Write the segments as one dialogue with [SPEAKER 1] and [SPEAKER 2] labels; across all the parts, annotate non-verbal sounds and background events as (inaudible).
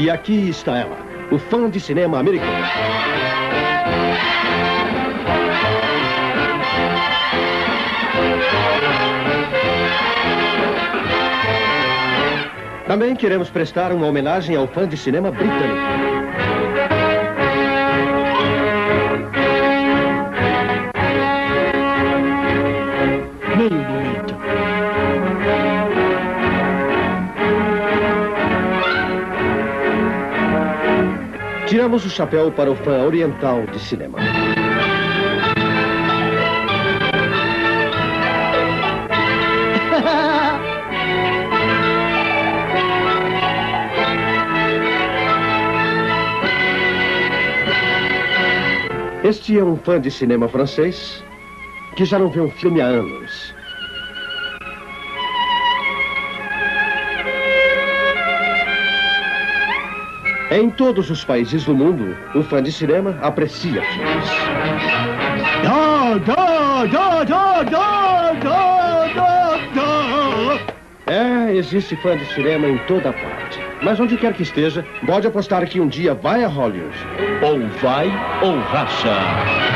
[SPEAKER 1] E aqui está ela, o fã de cinema americano. Também queremos prestar uma homenagem ao fã de cinema britânico. Tiramos o chapéu para o fã oriental de cinema. (laughs) Este é um fã de cinema francês que já não vê um filme há anos. Em todos os países do mundo, o fã de cinema aprecia filmes. É, existe fã de cinema em toda parte. Mas onde quer que esteja, pode apostar que um dia vai a Hollywood.
[SPEAKER 2] Ou vai ou racha.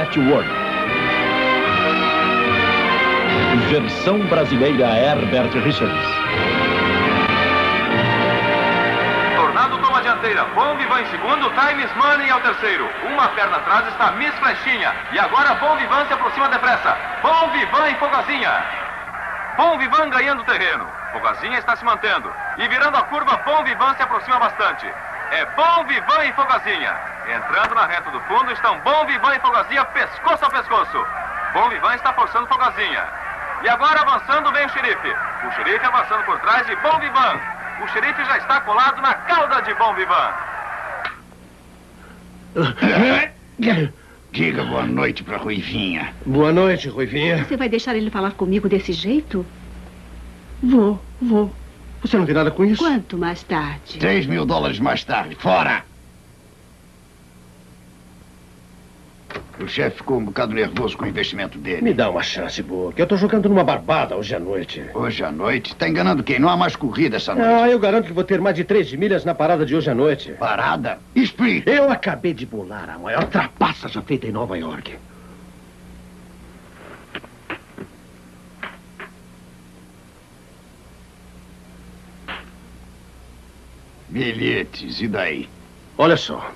[SPEAKER 2] Network. Versão brasileira Herbert Richards.
[SPEAKER 3] Tornado toma a dianteira. Bom Vivan em segundo, Times Money ao terceiro. Uma perna atrás está Miss Flechinha. E agora Bom Vivan se aproxima depressa. Bom Vivan em Fogazinha. Bom Vivan ganhando terreno. Fogazinha está se mantendo. E virando a curva, Bom Vivan se aproxima bastante. É Bom Vivan e Fogazinha. Entrando na reta do fundo estão Bom Vivan e Fogazinha, pescoço a pescoço. Bom Vivan está forçando Fogazinha. E agora avançando vem o xerife. O xerife avançando por trás de Bom Vivan. O xerife já está colado na cauda de Bom Vivan. (coughs)
[SPEAKER 4] Diga boa noite pra Ruivinha.
[SPEAKER 1] Boa noite, Ruivinha.
[SPEAKER 5] Você vai deixar ele falar comigo desse jeito?
[SPEAKER 1] Vou, vou. Você não tem nada com isso?
[SPEAKER 5] Quanto mais tarde?
[SPEAKER 4] Três mil dólares mais tarde. Fora! O chefe ficou um bocado nervoso com o investimento dele.
[SPEAKER 1] Me dá uma chance, Book. Eu tô jogando numa barbada hoje à noite.
[SPEAKER 4] Hoje à noite? Tá enganando quem? Não há mais corrida essa noite.
[SPEAKER 1] Ah, eu garanto que vou ter mais de três milhas na parada de hoje à noite.
[SPEAKER 4] Parada? Explique.
[SPEAKER 1] Eu acabei de bolar a maior trapaça já feita em Nova York.
[SPEAKER 4] Bilhetes, e daí?
[SPEAKER 1] Olha só.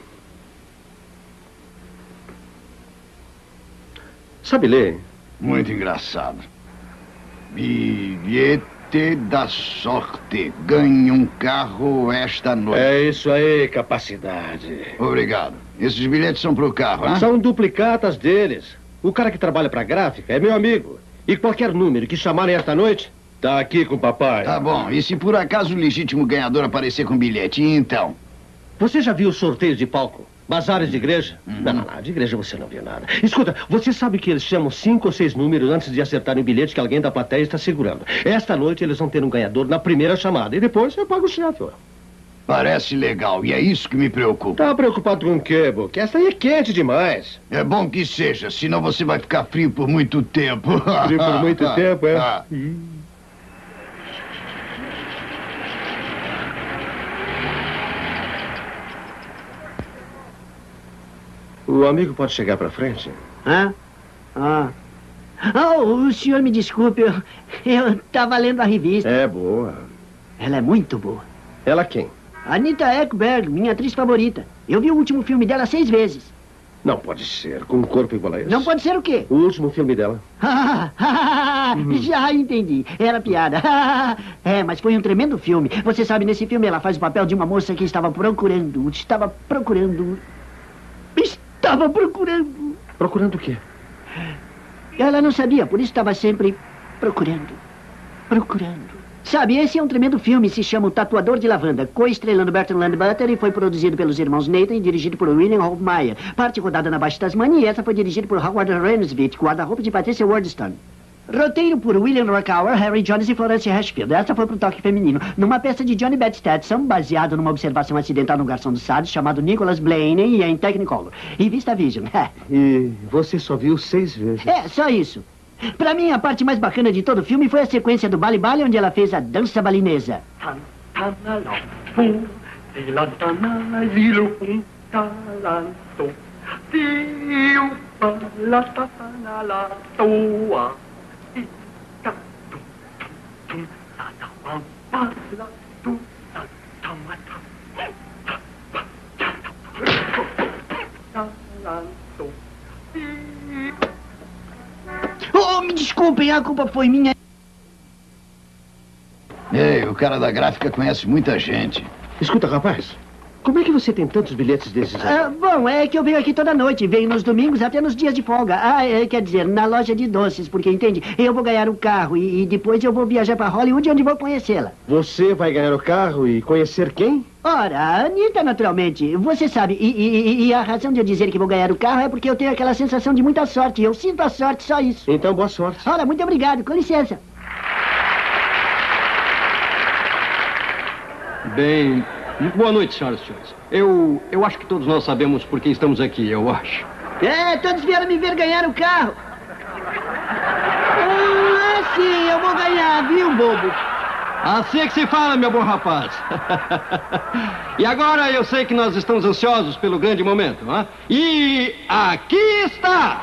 [SPEAKER 1] Sabe ler?
[SPEAKER 4] Muito engraçado. Bilhete da sorte. Ganhe um carro esta noite.
[SPEAKER 1] É isso aí, capacidade.
[SPEAKER 4] Obrigado. Esses bilhetes são pro carro, hein?
[SPEAKER 1] São duplicatas deles. O cara que trabalha pra gráfica é meu amigo. E qualquer número que chamarem esta noite, tá aqui com o papai.
[SPEAKER 4] Tá bom. E se por acaso o legítimo ganhador aparecer com bilhete, então?
[SPEAKER 1] Você já viu sorteios de palco? Bazares de igreja?
[SPEAKER 4] Uhum.
[SPEAKER 1] Não, não, não. De igreja você não viu nada. Escuta, você sabe que eles chamam cinco ou seis números antes de acertarem o bilhete que alguém da plateia está segurando. Esta noite eles vão ter um ganhador na primeira chamada. E depois eu pago o chefe, ó.
[SPEAKER 4] Parece legal, e é isso que me preocupa.
[SPEAKER 1] Tá preocupado com o quê, Book? Esta aí é quente demais.
[SPEAKER 4] É bom que seja, senão você vai ficar frio por muito tempo.
[SPEAKER 1] Frio por muito (laughs) tempo, é?
[SPEAKER 4] Ah.
[SPEAKER 1] O amigo pode chegar pra frente?
[SPEAKER 6] Hã? Ah. Oh, o senhor me desculpe, eu, eu tava lendo a revista.
[SPEAKER 1] É boa.
[SPEAKER 6] Ela é muito boa.
[SPEAKER 1] Ela quem?
[SPEAKER 6] Anitta Ekberg, minha atriz favorita. Eu vi o último filme dela seis vezes.
[SPEAKER 1] Não pode ser. Com um corpo igual a esse.
[SPEAKER 6] Não pode ser o quê?
[SPEAKER 1] O último filme dela. (laughs)
[SPEAKER 6] Já entendi. Era piada. (laughs) é, mas foi um tremendo filme. Você sabe, nesse filme ela faz o papel de uma moça que estava procurando. Estava procurando. Estava procurando.
[SPEAKER 1] Procurando o quê?
[SPEAKER 6] Ela não sabia, por isso estava sempre procurando. Procurando. Sabe, esse é um tremendo filme, se chama O Tatuador de Lavanda, co-estrelando Bertrand Landbutter e foi produzido pelos irmãos Nathan e dirigido por William Hofmeyer. Parte rodada na Baixa Tasmania e essa foi dirigida por Howard Rainsvit, guarda-roupa de Patricia Wardstone. Roteiro por William Ruckauer, Harry Jones e Florence Hashfield. Essa foi pro toque feminino. Numa peça de Johnny Beth Stetson, baseado numa observação acidental no garçom do SAD, chamado Nicholas Blaney, e em Technicolor. E Vista Vision. (laughs)
[SPEAKER 1] E você só viu seis vezes.
[SPEAKER 6] É, só isso. Pra mim, a parte mais bacana de todo o filme foi a sequência do Bali Bali, onde ela fez a dança balinesa. Oh, me desculpem, a culpa foi minha.
[SPEAKER 4] Ei, o cara da gráfica conhece muita gente.
[SPEAKER 1] Escuta, rapaz. Como é que você tem tantos bilhetes desses?
[SPEAKER 6] Ah, bom, é que eu venho aqui toda noite, venho nos domingos até nos dias de folga. Ah, é, quer dizer, na loja de doces, porque entende? Eu vou ganhar um carro e, e depois eu vou viajar para Hollywood, onde vou conhecê-la.
[SPEAKER 1] Você vai ganhar o carro e conhecer quem?
[SPEAKER 6] Ora, a Anitta, naturalmente. Você sabe, e, e- e a razão de eu dizer que vou ganhar o carro é porque eu tenho aquela sensação de muita sorte. Eu sinto a sorte, só isso.
[SPEAKER 1] Então, boa sorte.
[SPEAKER 6] Ora, muito obrigado, com licença.
[SPEAKER 7] Bem, boa noite, senhoras e senhores. Eu, eu acho que todos nós sabemos por que estamos aqui, eu acho.
[SPEAKER 6] É, todos vieram me ver ganhar o carro. Ah, sim, eu vou ganhar, viu, bobo?
[SPEAKER 7] Assim é que se fala, meu bom rapaz. (laughs) e agora eu sei que nós estamos ansiosos pelo grande momento, não é? E aqui está!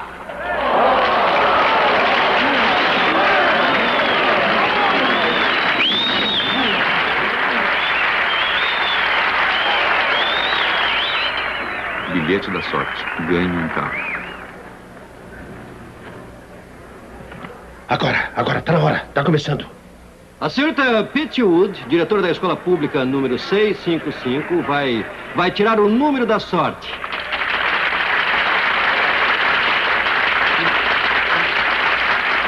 [SPEAKER 3] Bilhete da sorte. Ganhe um carro.
[SPEAKER 1] Agora, agora, tá na hora. Tá começando.
[SPEAKER 7] A senhorita Pitwood, diretora da escola pública número 655, vai, vai tirar o número da sorte.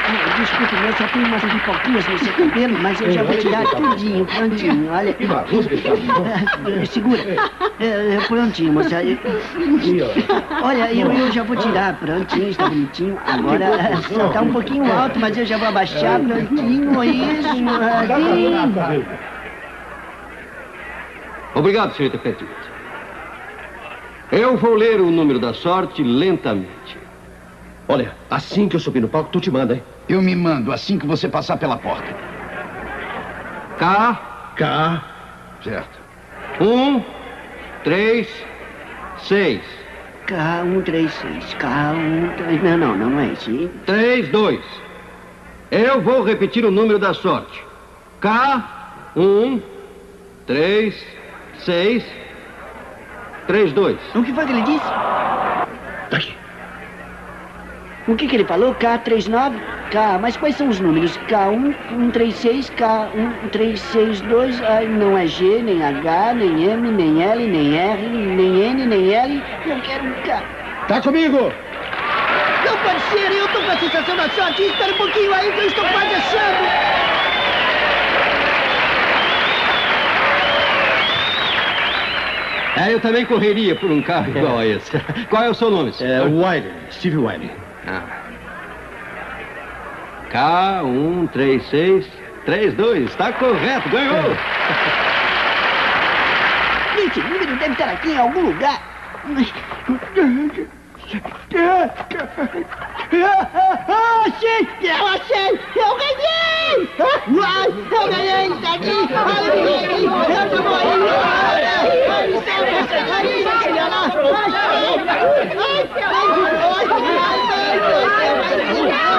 [SPEAKER 6] Ah, Desculpe, eu só tenho umas pipoquinhas no seu cabelo, mas eu já vou tirar tudinho, prontinho, olha. Ah, (laughs) Segura. É, é, prontinho, moça. Olha, eu, eu já vou tirar, prontinho, está bonitinho. Agora, é, só tá um pouquinho alto, mas eu já vou abaixar, prontinho, isso. assim.
[SPEAKER 7] Obrigado, senhorita Pitwood. Eu vou ler o número da sorte lentamente.
[SPEAKER 1] Olha, assim que eu subir no palco, tu te manda, hein?
[SPEAKER 4] Eu me mando assim que você passar pela porta.
[SPEAKER 7] K,
[SPEAKER 1] K,
[SPEAKER 4] Certo.
[SPEAKER 7] um, três, seis.
[SPEAKER 6] K136, K136. Não, não, não, não é esse.
[SPEAKER 7] Três, dois. Eu vou repetir o número da sorte. K, um, três, seis, três, dois.
[SPEAKER 6] O que foi que ele disse? O que, que ele falou? K39? K, mas quais são os números? K1, 136, K1362, ai, não é G, nem H, nem M, nem L, nem R, nem N, nem L. Eu quero um K.
[SPEAKER 1] Tá comigo!
[SPEAKER 6] Não pode ser, eu tô com a sensação da sorte. Espera um pouquinho aí que eu estou quase achando.
[SPEAKER 7] É, eu também correria por um carro igual a esse. Qual é o seu nome?
[SPEAKER 1] É? Wiley, Steve Wiley.
[SPEAKER 7] K, um, três, seis, três, dois. Está correto, ganhou.
[SPEAKER 6] Esse número deve estar aqui em algum lugar. Ah, achei! Eu achei! Eu ganhei! Eu ganhei! Está aqui! Eu já vou aí! Olha! Olha, olha, olha lá! Olha ela aqui! Olha eu! Eu não tenho bilhete!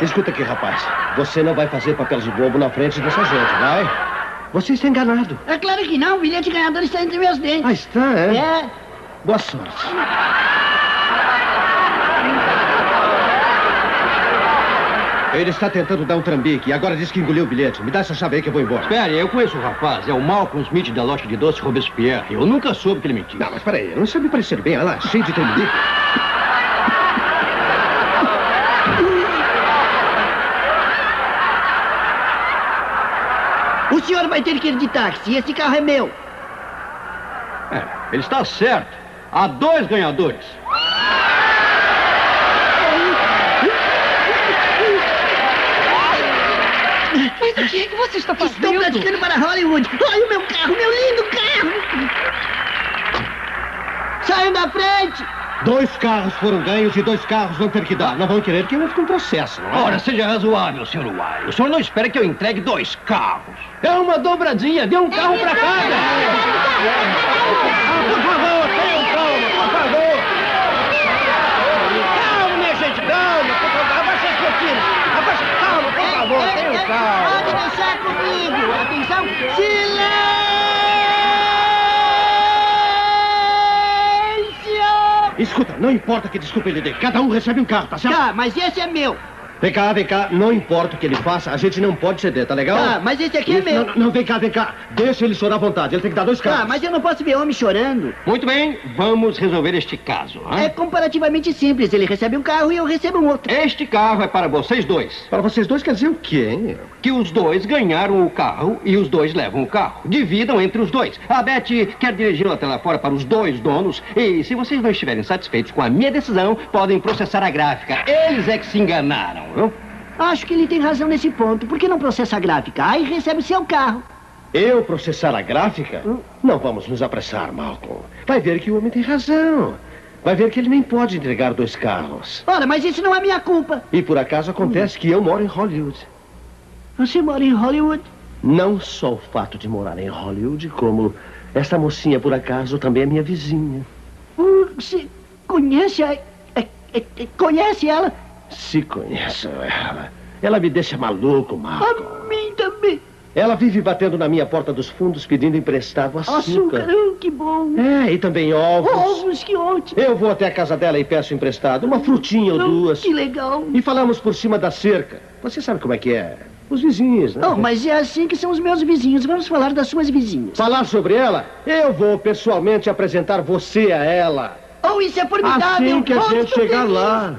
[SPEAKER 1] Escuta aqui, rapaz. Você não vai fazer papel de bobo na frente dessa gente, vai? Você está enganado.
[SPEAKER 6] É claro que não, o bilhete ganhador está entre meus
[SPEAKER 1] Ah,
[SPEAKER 6] dentes.
[SPEAKER 1] está, é?
[SPEAKER 6] É.
[SPEAKER 1] Boa sorte. Ele está tentando dar um trambique e agora diz que engoliu o bilhete. Me dá essa chave aí que eu vou embora.
[SPEAKER 7] Espere, eu conheço o rapaz. É o Malcolm Smith da loja de doce Robespierre. Eu nunca soube que ele mentia.
[SPEAKER 1] Não, mas peraí, não sabe me parecer bem, olha lá, cheio de trambique.
[SPEAKER 6] O senhor vai ter que ir de táxi. Esse carro é meu.
[SPEAKER 7] É, ele está certo. Há dois ganhadores.
[SPEAKER 5] Mas o que é que você está fazendo?
[SPEAKER 6] Estou praticando para Hollywood. Olha o meu carro, meu lindo carro. Saiam da frente.
[SPEAKER 1] Dois carros foram ganhos e dois carros vão ter que dar. Não vão querer que eu entre com processo, não é?
[SPEAKER 7] Ora, seja razoável, Sr. Wiley. O senhor não espera que eu entregue dois carros. É uma dobradinha. Dê um carro para cada. Ah, por favor, tenham calma, por favor. Calma, minha gente, calma, por favor. Abaixa as cortinas. Abaixa, calma, por favor, tenham calma.
[SPEAKER 1] Escuta, não importa que desculpa ele dê. Cada um recebe um carro, tá certo?
[SPEAKER 6] Tá, mas esse é meu.
[SPEAKER 1] Vem cá, vem cá. Não importa o que ele faça, a gente não pode ceder, tá legal?
[SPEAKER 6] Tá, mas esse aqui é meu.
[SPEAKER 1] Não, não, vem cá, vem cá. Deixa ele chorar à vontade. Ele tem que dar dois carros.
[SPEAKER 6] Tá, mas eu não posso ver homem chorando.
[SPEAKER 7] Muito bem, vamos resolver este caso. hã?
[SPEAKER 6] É comparativamente simples. Ele recebe um carro e eu recebo um outro.
[SPEAKER 7] Este carro é para vocês dois.
[SPEAKER 1] Para vocês dois quer dizer o quê, hein?
[SPEAKER 7] Que os dois ganharam o carro e os dois levam o carro. Dividam entre os dois. A Beth quer dirigi-lo até lá fora para os dois donos. E se vocês não estiverem satisfeitos com a minha decisão, podem processar a gráfica. Eles é que se enganaram,
[SPEAKER 6] Acho que ele tem razão nesse ponto. Por que não processa a gráfica? Aí recebe seu carro.
[SPEAKER 1] Eu processar a gráfica? Não vamos nos apressar, Malcolm. Vai ver que o homem tem razão. Vai ver que ele nem pode entregar dois carros.
[SPEAKER 6] Ora, mas isso não é minha culpa.
[SPEAKER 1] E por acaso acontece que eu moro em Hollywood.
[SPEAKER 6] Você mora em Hollywood?
[SPEAKER 1] Não só o fato de morar em Hollywood, como essa mocinha, por acaso, também é minha vizinha.
[SPEAKER 6] Uh, Você conhece a... Conhece ela?
[SPEAKER 1] Se conheço ela. Ela me deixa maluco, Malcolm.
[SPEAKER 6] A mim também.
[SPEAKER 1] Ela vive batendo na minha porta dos fundos pedindo emprestado açúcar.
[SPEAKER 6] Açúcar, oh, que bom.
[SPEAKER 1] É, e também ovos.
[SPEAKER 6] Ovos, que ótimo.
[SPEAKER 1] Eu vou até a casa dela e peço emprestado uma frutinha ou
[SPEAKER 6] Oh,
[SPEAKER 1] duas.
[SPEAKER 6] Que legal.
[SPEAKER 1] E falamos por cima da cerca. Você sabe como é que é? Os vizinhos, né?
[SPEAKER 6] Oh, mas é assim que são os meus vizinhos. Vamos falar das suas vizinhas.
[SPEAKER 1] Falar sobre ela, eu vou pessoalmente apresentar você a ela.
[SPEAKER 6] Oh, isso é formidável.
[SPEAKER 1] Assim que a
[SPEAKER 6] Oh,
[SPEAKER 1] gente chegar lá.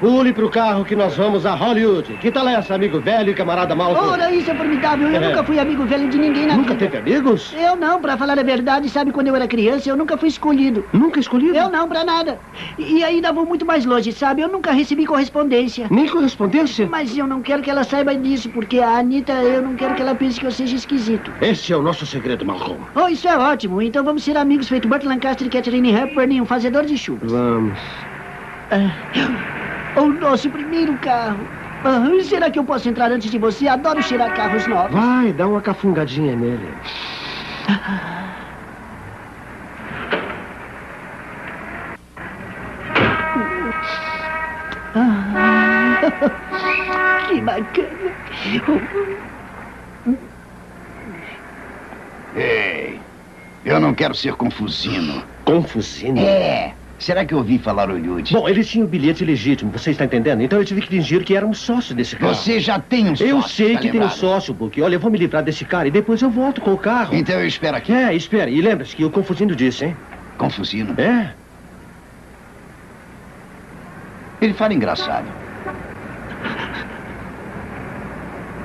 [SPEAKER 1] Pule pro carro que nós vamos a Hollywood. Que tal essa, amigo velho e camarada Malcolm?
[SPEAKER 6] Ora, isso é formidável. Eu
[SPEAKER 1] É.
[SPEAKER 6] nunca fui amigo velho de ninguém na
[SPEAKER 1] Nunca
[SPEAKER 6] vida.
[SPEAKER 1] teve amigos?
[SPEAKER 6] Eu não, pra falar a verdade, sabe, quando eu era criança, eu nunca fui escolhido.
[SPEAKER 1] Nunca escolhido?
[SPEAKER 6] Eu não, pra nada. E ainda vou muito mais longe, sabe? Eu nunca recebi correspondência.
[SPEAKER 1] Nem correspondência?
[SPEAKER 6] Mas eu não quero que ela saiba disso, porque a Anitta, eu não quero que ela pense que eu seja esquisito.
[SPEAKER 1] Esse é o nosso segredo, Malcolm.
[SPEAKER 6] Oh, isso é ótimo. Então vamos ser amigos feito Burt Lancaster e Catherine Hepburn e um fazedor de chuvas.
[SPEAKER 1] Vamos.
[SPEAKER 6] O nosso primeiro carro. Ah, será que eu posso entrar antes de você? Adoro cheirar carros novos.
[SPEAKER 1] Vai, dá uma cafungadinha nele.
[SPEAKER 6] Que bacana.
[SPEAKER 4] Ei, eu não quero ser confusino.
[SPEAKER 1] Confusino?
[SPEAKER 4] É. Será que eu ouvi falar Hollywood?
[SPEAKER 1] Bom, ele tinha o bilhete legítimo, você está entendendo? Então eu tive que fingir que era um sócio desse carro.
[SPEAKER 4] Você já tem um sócio,
[SPEAKER 1] Eu sei
[SPEAKER 4] tá
[SPEAKER 1] que tem um sócio, Book. Olha, eu vou me livrar desse cara e depois eu volto com o carro.
[SPEAKER 4] Então eu espero aqui.
[SPEAKER 1] É, espere. E lembre-se que o Confusindo disse, hein?
[SPEAKER 4] Confusino.
[SPEAKER 1] É.
[SPEAKER 4] Ele fala engraçado.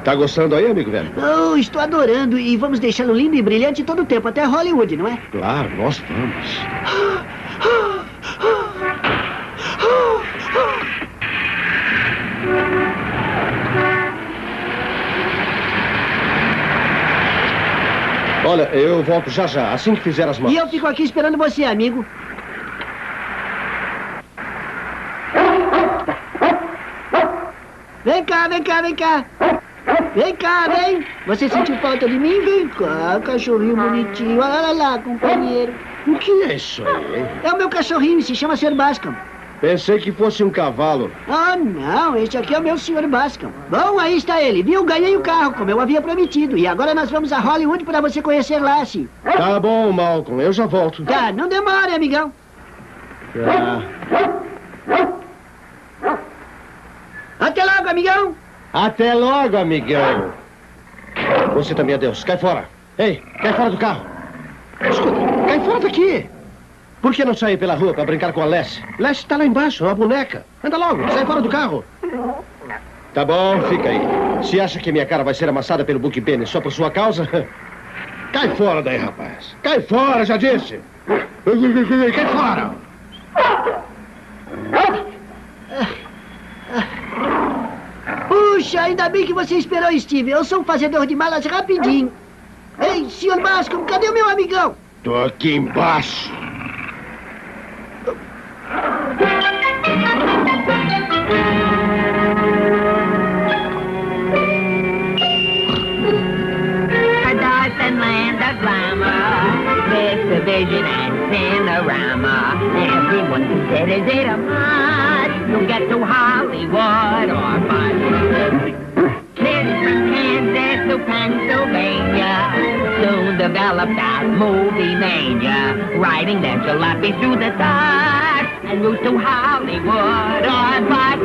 [SPEAKER 1] Tá gostando aí, amigo velho?
[SPEAKER 6] Oh, estou adorando e vamos deixá-lo lindo e brilhante todo o tempo, até Hollywood, não é?
[SPEAKER 1] Claro, nós vamos. (gasps) (gasps) (gasps) Olha, eu volto já já, assim que fizer as mãos.
[SPEAKER 6] E eu fico aqui esperando você, amigo. Vem cá, vem cá, vem cá. Vem cá, vem. Você sentiu falta de mim? Vem cá, cachorrinho bonitinho. Olha lá, companheiro.
[SPEAKER 1] O que é isso aí?
[SPEAKER 6] É o meu cachorrinho, se chama Sr. Bascom.
[SPEAKER 1] Pensei que fosse um cavalo.
[SPEAKER 6] Ah, não, este aqui é o meu Sr. Bascom. Bom, aí está ele, viu? Ganhei o carro, como eu havia prometido. E agora nós vamos a Hollywood para você conhecer Lassie.
[SPEAKER 1] Tá bom, Malcolm, eu já volto.
[SPEAKER 6] Tá, não demore, amigão.
[SPEAKER 1] Tá.
[SPEAKER 6] Até logo, amigão.
[SPEAKER 1] Até logo, amigão. Você também, adeus. Cai fora. Ei, cai fora do carro. Escuta, cai fora daqui. Por que não sair pela rua para brincar com a Les? Les está lá embaixo, uma boneca. Anda logo, sai fora do carro. Tá bom, fica aí. Se acha que minha cara vai ser amassada pelo Buck Benny só por sua causa? (laughs) Cai fora daí, rapaz. Cai fora, já disse. Cai fora.
[SPEAKER 6] Puxa, ainda bem que você esperou, Steve. Eu sou um fazedor de malas rapidinho. Ei, Sr. Bascom, cadê o meu amigão?
[SPEAKER 4] Tô aqui embaixo.
[SPEAKER 8] Paradise land of glamour, with vision and. Everyone a must. You'll get to Hollywood or. Kids from Kansas to Pennsylvania soon developed that movie mania, riding their jalopies through the stars and route to Hollywood or bust.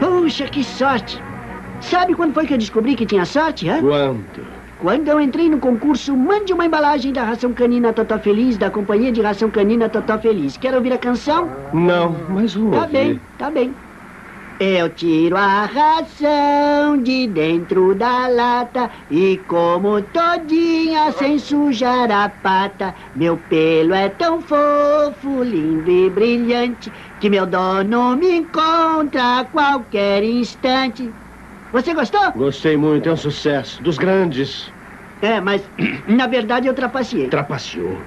[SPEAKER 6] Puxa, que sorte. Sabe quando foi que eu descobri que tinha sorte, hã?
[SPEAKER 1] Quanto?
[SPEAKER 6] Quando eu entrei no concurso Mande uma embalagem da Ração Canina Totó Feliz, da Companhia de Ração Canina Totó Feliz. Quer ouvir a canção?
[SPEAKER 1] Não, mas vou
[SPEAKER 6] Tá
[SPEAKER 1] ouvir.
[SPEAKER 6] bem, tá bem. Eu tiro a ração de dentro da lata e como todinha sem sujar a pata. Meu pelo é tão fofo, lindo e brilhante que meu dono me encontra a qualquer instante. Você gostou?
[SPEAKER 1] Gostei muito, é um sucesso. Dos grandes.
[SPEAKER 6] É, mas (clears throat) na verdade eu trapaceei.
[SPEAKER 1] Trapaceou.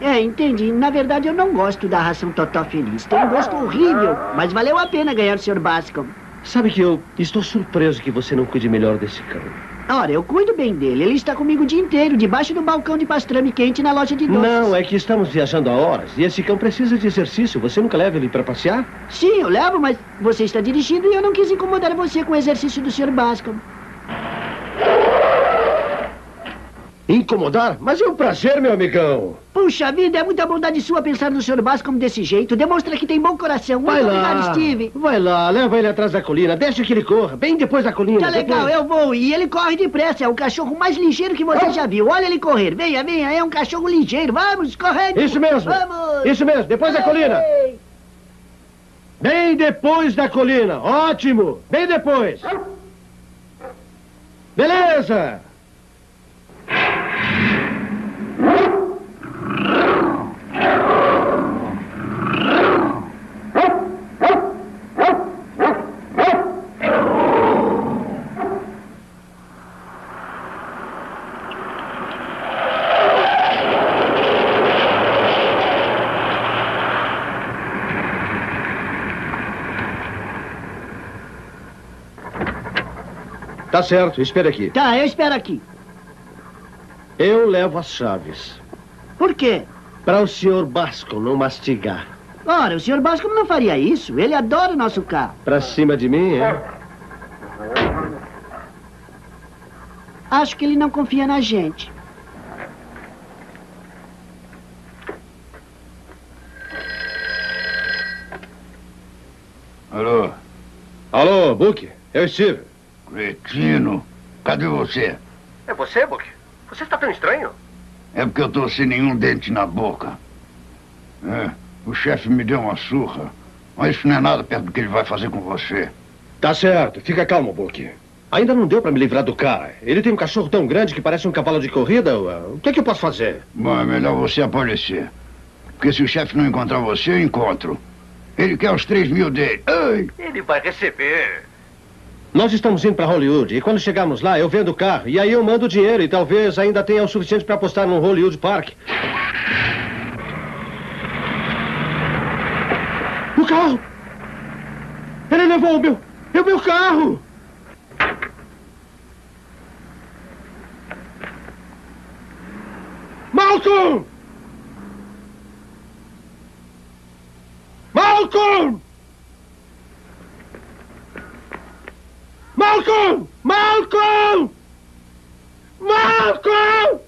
[SPEAKER 6] É, entendi. Na verdade eu não gosto da ração Totó Feliz. Tem um gosto horrível, mas valeu a pena ganhar o Sr. Bascom.
[SPEAKER 1] Sabe que eu estou surpreso que você não cuide melhor desse cão.
[SPEAKER 6] Ora, eu cuido bem dele. Ele está comigo o dia inteiro, debaixo do balcão de pastrame quente na loja de doces.
[SPEAKER 1] Não, é que estamos viajando há horas e esse cão precisa de exercício. Você nunca leva ele para passear?
[SPEAKER 6] Sim, eu levo, mas você está dirigindo e eu não quis incomodar você com o exercício do Sr. Bascom.
[SPEAKER 1] Incomodar? Mas é um prazer, meu amigão.
[SPEAKER 6] Puxa vida, é muita bondade sua pensar no Sr. Bascom desse jeito. Demonstra que tem bom coração. Muito
[SPEAKER 1] Vai
[SPEAKER 6] obrigado,
[SPEAKER 1] lá.
[SPEAKER 6] Steve.
[SPEAKER 1] Vai lá, leva ele atrás da colina. Deixa que ele corra. Bem depois da colina.
[SPEAKER 6] Tá legal,
[SPEAKER 1] depois.
[SPEAKER 6] eu vou. E ele corre depressa. É o cachorro mais ligeiro que você já viu. Olha ele correr. Venha, venha. É um cachorro ligeiro. Vamos, correndo.
[SPEAKER 1] Isso mesmo.
[SPEAKER 6] Vamos.
[SPEAKER 1] Isso mesmo, depois da colina.
[SPEAKER 6] Ei.
[SPEAKER 1] Bem depois da colina. Ótimo. Bem depois. Beleza. Tá certo, espere aqui.
[SPEAKER 6] Tá, eu espero aqui.
[SPEAKER 1] Eu levo as chaves.
[SPEAKER 6] Por quê?
[SPEAKER 1] Para o senhor Basco não mastigar.
[SPEAKER 6] Ora, o Sr. Bascom não faria isso. Ele adora o nosso carro.
[SPEAKER 1] Pra cima de mim, é?
[SPEAKER 6] Acho que ele não confia na gente.
[SPEAKER 4] Alô,
[SPEAKER 1] Alô, Book? Eu Steve.
[SPEAKER 4] cretino. Cadê você?
[SPEAKER 1] É você, Book? Você está tão estranho.
[SPEAKER 4] É porque eu tô sem nenhum dente na boca. É, o chefe me deu uma surra. Mas isso não é nada perto do que ele vai fazer com você.
[SPEAKER 1] Tá certo. Fica calmo, Book. Ainda não deu para me livrar do cara. Ele tem um cachorro tão grande que parece um cavalo de corrida. O que é que eu posso fazer?
[SPEAKER 4] Bom, é melhor você aparecer. Porque se o chefe não encontrar você, eu encontro. Ele quer os três mil dele. Ai!
[SPEAKER 1] Ele vai receber. Nós estamos indo para Hollywood e quando chegarmos lá eu vendo o carro e aí eu mando o dinheiro e talvez ainda tenha o suficiente para apostar no Hollywood Park. O carro! Ele levou o meu, o meu carro! Malcolm! Malcolm! Malcolm! Malcolm! Malcolm!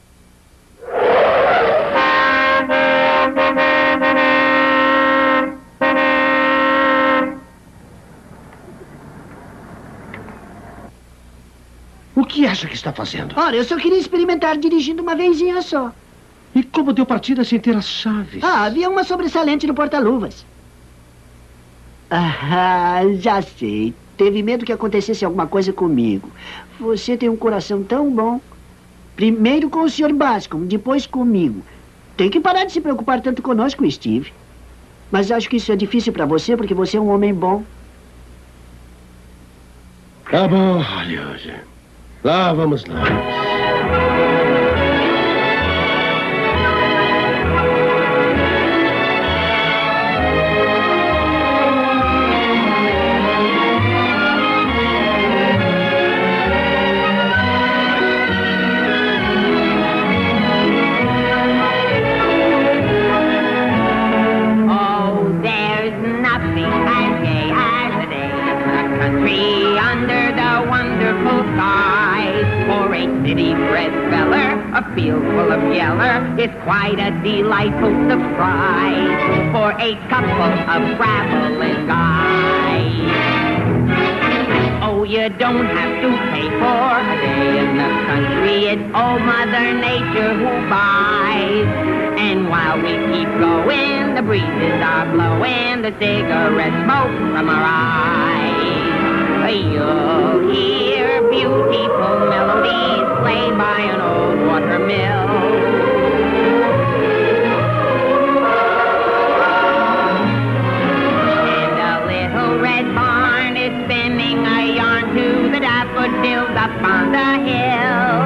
[SPEAKER 1] O que acha que está fazendo?
[SPEAKER 6] Ora, eu só queria experimentar dirigindo uma vezinha só.
[SPEAKER 1] E como deu partida sem ter as chaves?
[SPEAKER 6] Ah, havia uma sobressalente no porta-luvas. Ah, já sei. Teve medo que acontecesse alguma coisa comigo. Você tem um coração tão bom. Primeiro com o Sr. Bascom, depois comigo. Tem que parar de se preocupar tanto conosco, Steve. Mas acho que isso é difícil para você, porque você é um homem bom.
[SPEAKER 1] Tá bom, Hollywood. Lá vamos nós.
[SPEAKER 8] A couple of traveling guys. Oh, you don't have to pay for a day in the country. It's old Mother Nature who buys. And while we keep going, the breezes are blowing the cigarette smoke from our eyes. You'll hear beautiful melodies played by an old water up on the hill.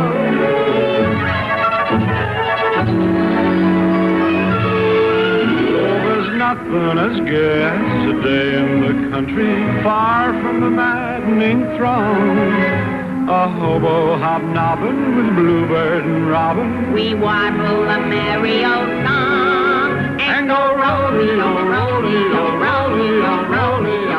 [SPEAKER 9] There's nothing as gay as a day in the country, far from the maddening throng. A hobo hobnobbing with bluebird and robin.
[SPEAKER 8] We warble a merry old song and go rolling, oh, rolling, oh, rolling, oh, rolling,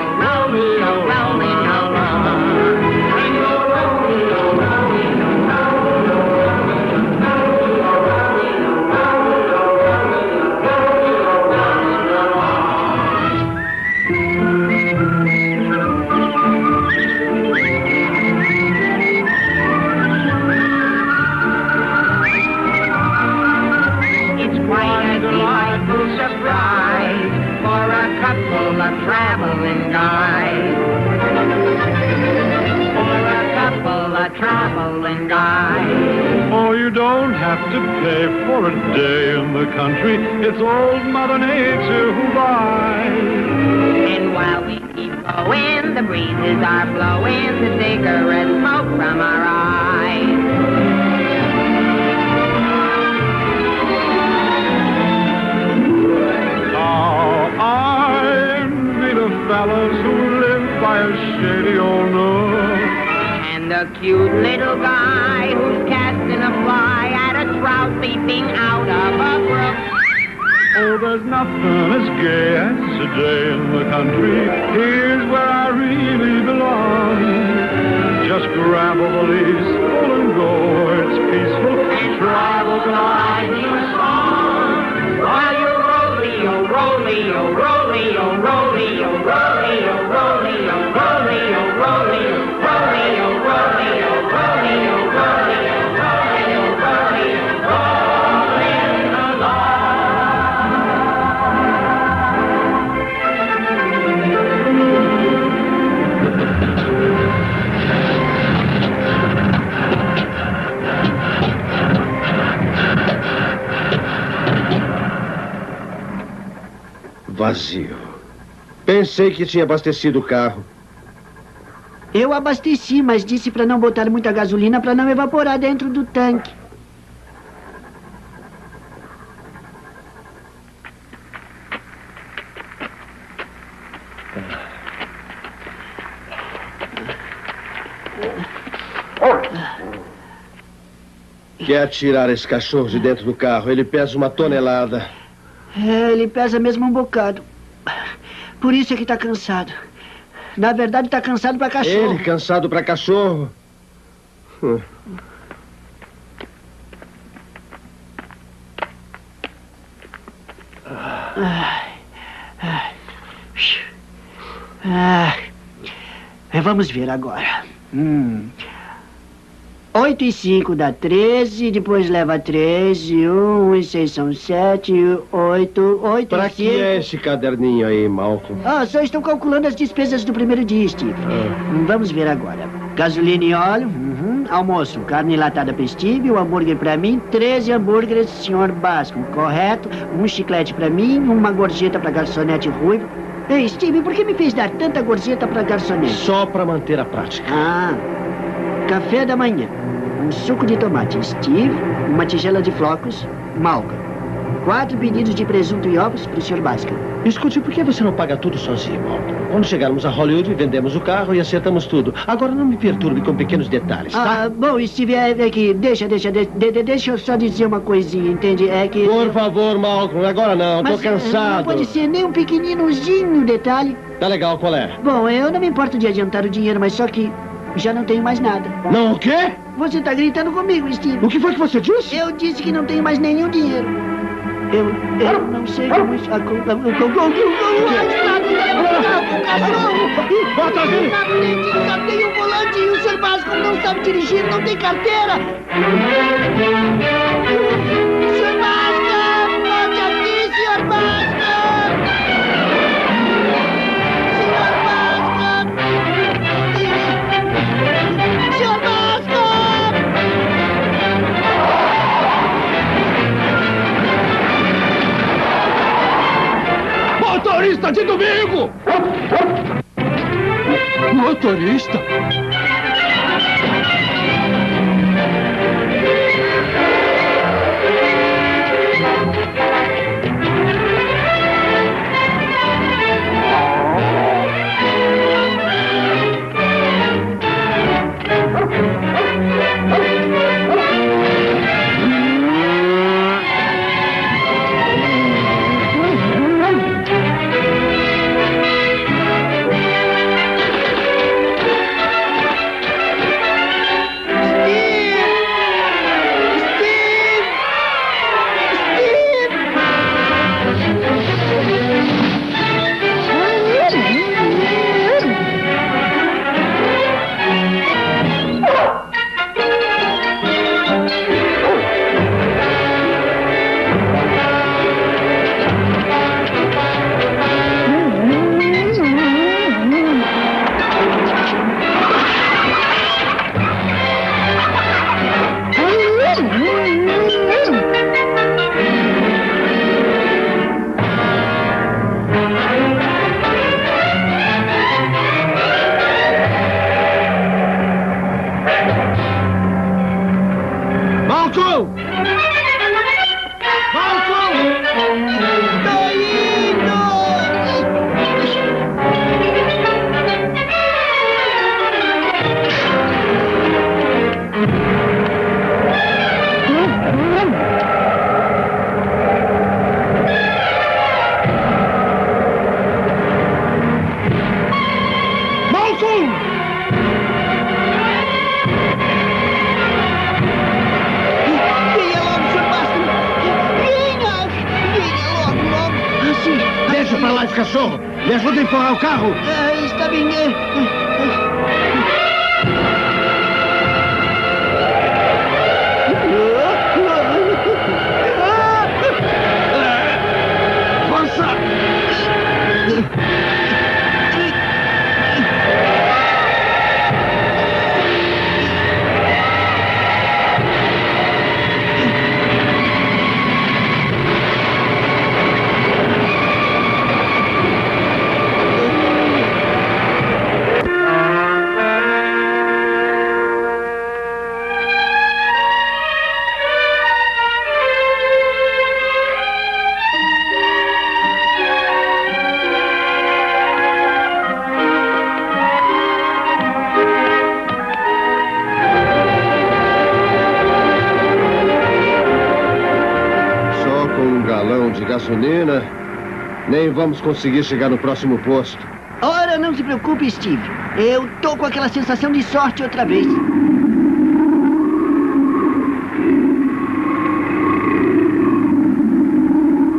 [SPEAKER 9] have to pay for a day in the country. It's old Mother Nature who buys.
[SPEAKER 8] And while we keep going, the breezes are blowing the cigarette smoke from our eyes.
[SPEAKER 9] Now, I envy the fellows who live by a shady old nook.
[SPEAKER 8] And the cute little guy who's casting a fly trout leaping out of a brook.
[SPEAKER 9] Oh, there's nothing as gay as a day in the country. Here's where I really belong. Just grab a valise, pull and go. It's peaceful.
[SPEAKER 8] And travel gliding a song. While you're rolling, oh, rolling, oh, rolling, oh, rolling, oh, rolling,
[SPEAKER 1] vazio. Pensei que tinha abastecido o carro.
[SPEAKER 6] Eu abasteci, mas disse para não botar muita gasolina para não evaporar dentro do tanque.
[SPEAKER 1] Quer tirar esse cachorro de dentro do carro? Ele pesa uma tonelada.
[SPEAKER 6] É, ele pesa mesmo um bocado. Por isso é que tá cansado. Na verdade, tá cansado pra cachorro.
[SPEAKER 1] Ele cansado pra cachorro. Hum.
[SPEAKER 6] Ai, ai. Ah, vamos ver agora. Hum. 8 e 5 dá 13, depois leva 13, 1 e 6 são 7, 8, 8
[SPEAKER 1] Pra que
[SPEAKER 6] 5...
[SPEAKER 1] é esse caderninho aí, Malcolm?
[SPEAKER 6] Ah, só estou calculando as despesas do primeiro dia, Steve. Hum, Vamos ver agora. Gasolina e óleo, uhum. almoço, carne enlatada para Steve, o hambúrguer para mim, 13 hambúrgueres, senhor Basco, correto, um chiclete para mim, uma gorjeta para garçonete ruivo. Ei, Steve, por que me fez dar tanta gorjeta para garçonete?
[SPEAKER 1] Só pra manter a prática.
[SPEAKER 6] Ah, café da manhã, um suco de tomate, Steve, uma tigela de flocos, Malcolm. Quatro pedidos de presunto e ovos para o senhor Basco.
[SPEAKER 1] Escute, por que você não paga tudo sozinho, Malcolm? Quando chegarmos a Hollywood, vendemos o carro e acertamos tudo. Agora não me perturbe com pequenos detalhes, tá?
[SPEAKER 6] Ah, bom, Steve, é, é que... Deixa, deixa, de, de- de- deixa eu só dizer uma coisinha, entende? É que...
[SPEAKER 1] Por favor, Malcolm, agora não,
[SPEAKER 6] Mas,
[SPEAKER 1] tô
[SPEAKER 6] eh, Não
[SPEAKER 1] cansado.
[SPEAKER 6] pode ser nem um pequeninozinho detalhe.
[SPEAKER 1] Tá legal, qual é?
[SPEAKER 6] Bom, eu não me importo de adiantar o dinheiro, mas só que já não tenho mais nada.
[SPEAKER 1] Não, o quê?
[SPEAKER 6] Você tá gritando comigo, Steve.
[SPEAKER 1] O que foi que você disse?
[SPEAKER 6] Eu disse que não tenho mais nenhum dinheiro. Eu, eu não sei como isso... acon- acon- acon- acon- A estrada com o cachorro!
[SPEAKER 1] Bota
[SPEAKER 6] frente só tem o volante e o Sr. Basco não sabe dirigir, não tem carteira!
[SPEAKER 1] Motorista de domingo! Motorista? Vamos conseguir chegar no próximo posto.
[SPEAKER 6] Ora, não se preocupe, Steve. Eu tô com aquela sensação de sorte outra vez.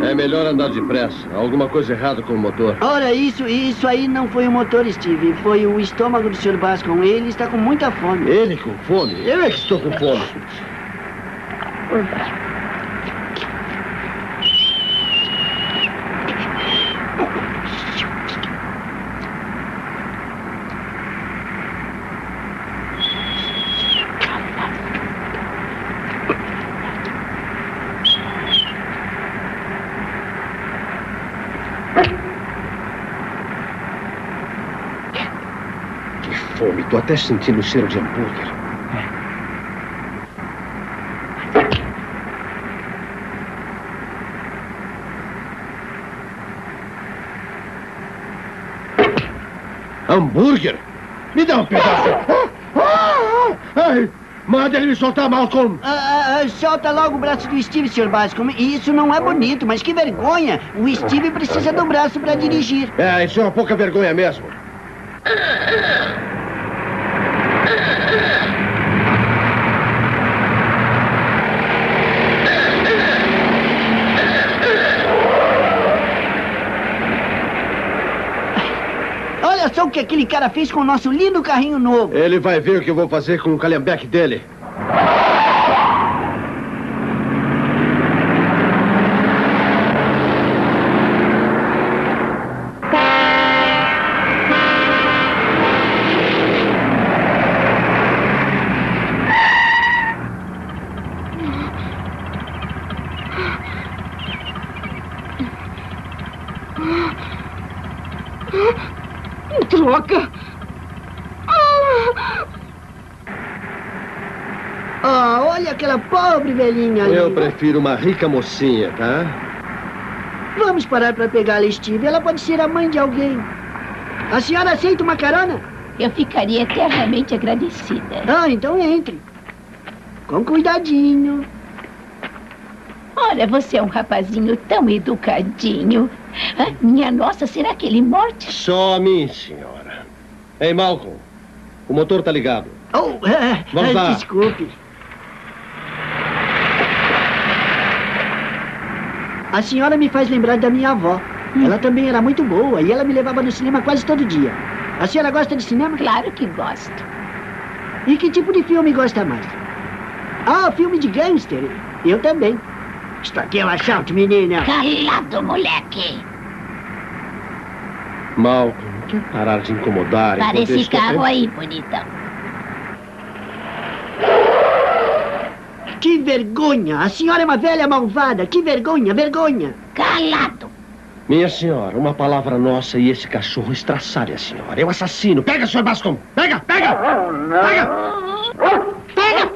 [SPEAKER 1] É melhor andar depressa. Alguma coisa errada com o motor.
[SPEAKER 6] Ora, isso, isso aí não foi o motor, Steve. Foi o estômago do Sr. Bascom. Ele está com muita fome.
[SPEAKER 1] Ele com fome? Eu é que estou com fome. (laughs) Que fome. Tô até sentindo o cheiro de hambúrguer. Hambúrguer? Me dá um pedaço. Ah, ah, Ai, manda ele me soltar, Malcolm.
[SPEAKER 6] Ah, ah, solta logo o braço do Steve, Sr. Bascom. Isso não é bonito, mas que vergonha. O Steve precisa do braço para dirigir.
[SPEAKER 1] É, isso é uma pouca vergonha mesmo.
[SPEAKER 6] Olha só o que aquele cara fez com o nosso lindo carrinho novo.
[SPEAKER 1] Ele vai ver o que eu vou fazer com o calhambeque dele.
[SPEAKER 5] Droga!
[SPEAKER 6] Ah, olha aquela pobre velhinha.
[SPEAKER 1] Eu prefiro uma rica mocinha, tá?
[SPEAKER 6] Vamos parar para pegá-la, Steve. Ela pode ser a mãe de alguém. A senhora aceita uma carona?
[SPEAKER 8] Eu ficaria eternamente agradecida.
[SPEAKER 6] Ah, então entre. Com cuidadinho.
[SPEAKER 8] Ora, você é um rapazinho tão educadinho. Ah, minha nossa, será que ele morte?
[SPEAKER 1] Só a mim, senhora. Ei, Malcolm. O motor tá ligado.
[SPEAKER 6] Oh, ah, (laughs)
[SPEAKER 1] Vamos lá.
[SPEAKER 6] desculpe. A senhora me faz lembrar da minha avó. Ela também era muito boa e ela me levava no cinema quase todo dia. A senhora gosta de cinema?
[SPEAKER 8] Claro que gosto.
[SPEAKER 6] E que tipo de filme gosta mais? Ah, filme de gangster. Eu também. Isto aqui é um assalto, menina.
[SPEAKER 8] Calado, moleque.
[SPEAKER 1] Malcolm, quer parar de incomodar?
[SPEAKER 8] Para esse
[SPEAKER 1] estou-
[SPEAKER 8] carro aí, bonitão.
[SPEAKER 6] Que vergonha! A senhora é uma velha malvada. Que vergonha, vergonha.
[SPEAKER 8] Calado.
[SPEAKER 1] Minha senhora, uma palavra nossa e esse cachorro estraçalha a senhora. É um assassino. Pega, Sr. Bascom! Pega, pega! Pega!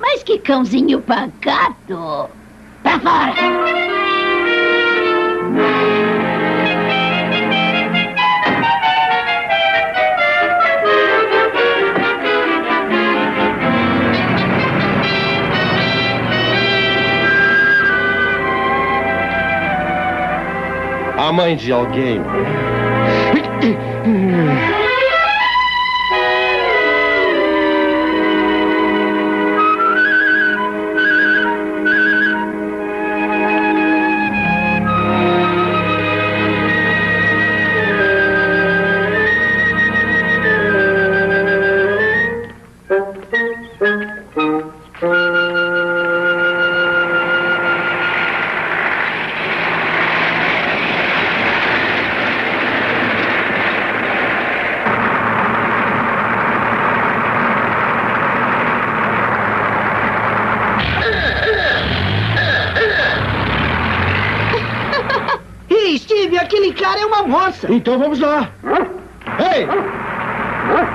[SPEAKER 8] Mas que cãozinho pancado. Pra fora.
[SPEAKER 1] A mãe de alguém. (clears throat) Então vamos lá. Ei!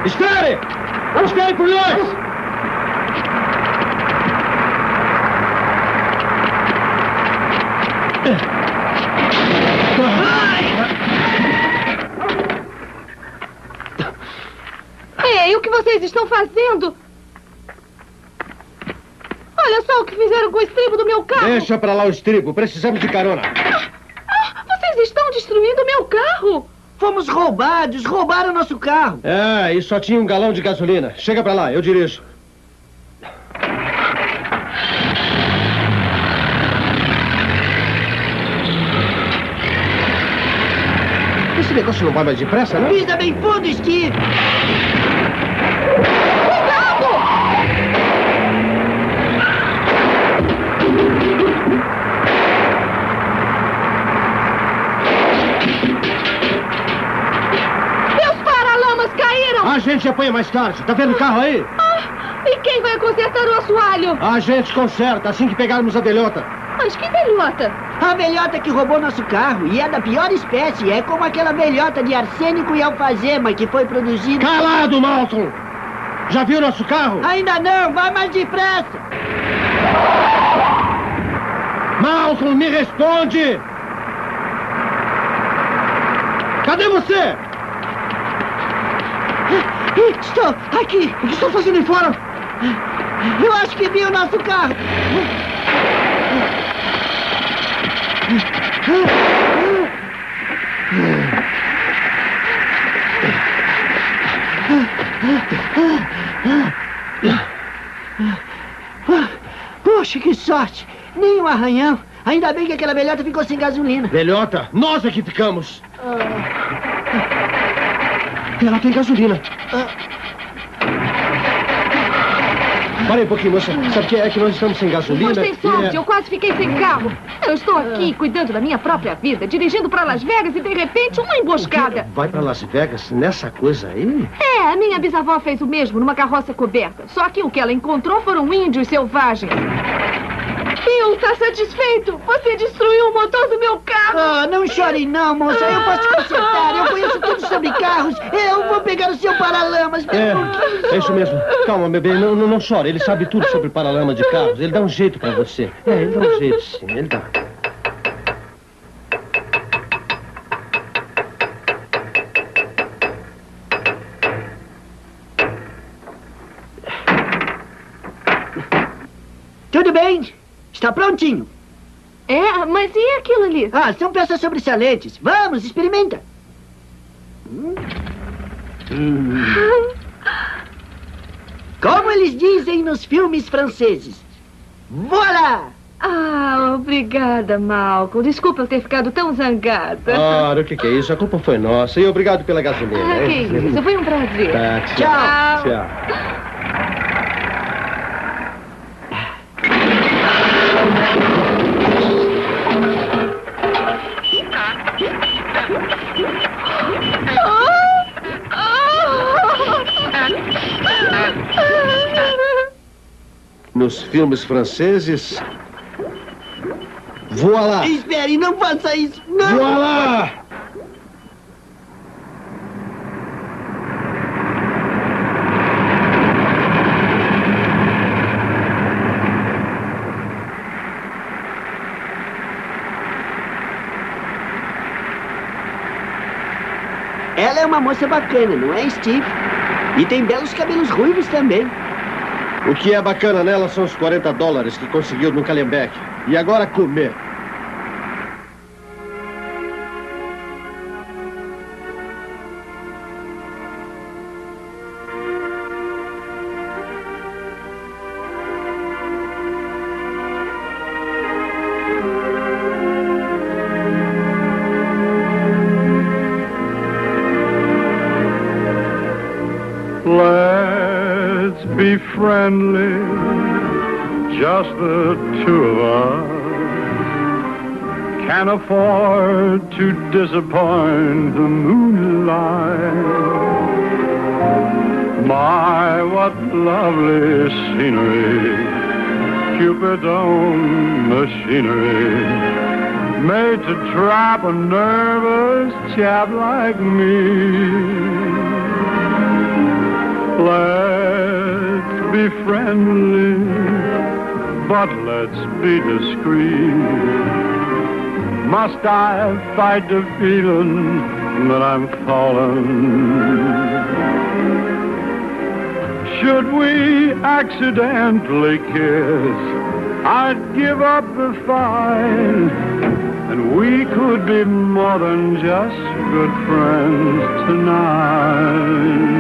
[SPEAKER 1] Espere! Espere por nós!
[SPEAKER 5] Ei, o que vocês estão fazendo? Olha só o que fizeram com o estribo do meu carro.
[SPEAKER 1] Deixa pra lá o estribo. Precisamos de carona.
[SPEAKER 5] Ah, vocês estão destruindo o meu carro.
[SPEAKER 6] Fomos roubados, roubaram nosso carro.
[SPEAKER 1] É, e só tinha um galão de gasolina. Chega pra lá, eu dirijo. Esse negócio não vai mais depressa, não?
[SPEAKER 6] Pisa bem fundo, Steve.
[SPEAKER 1] Gente apanha mais tarde. Tá vendo o carro aí?
[SPEAKER 5] Ah, e quem vai consertar o assoalho?
[SPEAKER 1] A gente conserta assim que pegarmos a velhota.
[SPEAKER 5] Mas que velhota.
[SPEAKER 6] A velhota que roubou nosso carro. E é da pior espécie. É como aquela velhota de arsênico e alfazema que foi produzida...
[SPEAKER 1] Calado, Malton! Já viu nosso carro?
[SPEAKER 6] Ainda não, vai mais depressa.
[SPEAKER 1] Malton, me responde! Cadê você?
[SPEAKER 6] Estou aqui.
[SPEAKER 1] O que está fazendo aí fora?
[SPEAKER 6] Eu acho que vi o nosso carro. Poxa, que sorte! Nem um arranhão. Ainda bem que aquela velhota ficou sem gasolina.
[SPEAKER 1] Velhota, nós é que ficamos. Ela tem gasolina. Para aí um pouquinho, moça. Sabe o que é que nós estamos sem gasolina?
[SPEAKER 5] Mas tem sorte,
[SPEAKER 1] é-
[SPEAKER 5] eu quase fiquei sem carro. Eu estou aqui cuidando da minha própria vida, dirigindo para Las Vegas e de repente uma emboscada.
[SPEAKER 1] Vai pra Las Vegas nessa coisa aí?
[SPEAKER 5] É, a minha bisavó fez o mesmo numa carroça coberta. Só que o que ela encontrou foram índios selvagens. Bill, tá satisfeito? Você destruiu o motor do meu carro.
[SPEAKER 6] Ah, não chore não, moça. Eu posso te consertar. Eu conheço tudo sobre carros. Eu vou pegar o seu paralamas.
[SPEAKER 1] É, é isso mesmo. Calma, bebê, não, não, não chora. Ele sabe tudo sobre paralama de carros. Ele dá um jeito pra você. É, ele dá um jeito, sim. Ele dá.
[SPEAKER 6] Está prontinho.
[SPEAKER 5] É, mas e aquilo ali?
[SPEAKER 6] Ah, são peças sobressalentes. Vamos, experimenta. Hum. Hum. Como eles dizem nos filmes franceses. Voilà!
[SPEAKER 5] Ah, obrigada, Malcolm. Desculpa eu ter ficado tão zangada.
[SPEAKER 1] Ora, o que, que é isso? A culpa foi nossa. E obrigado pela gasolina.
[SPEAKER 5] Ah, que isso, foi um prazer.
[SPEAKER 1] Tá,
[SPEAKER 5] Tchau.
[SPEAKER 1] Tchau. Nos filmes franceses. Voilá!
[SPEAKER 6] Espere, não faça isso. Não!
[SPEAKER 1] Voilá!
[SPEAKER 6] Ela é uma moça bacana, não é, Steve? E tem belos cabelos ruivos também.
[SPEAKER 1] O que é bacana nela são os 40 dólares que conseguiu no Calhambeck. E agora comer.
[SPEAKER 9] Chap like me. Let's be friendly, but let's be discreet. Must I fight the feeling that I'm falling? Should we accidentally kiss, I'd give up the fight. And we could be more than just good friends tonight.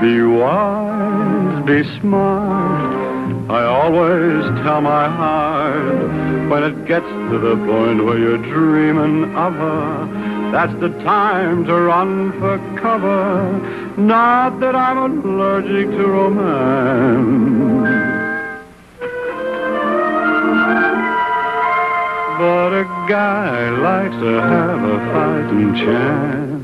[SPEAKER 9] Be wise, be smart. I always tell my heart when it gets to the point where you're dreaming of her. That's the time to run for cover. Not that I'm allergic to romance. But a guy likes to have a fighting chance.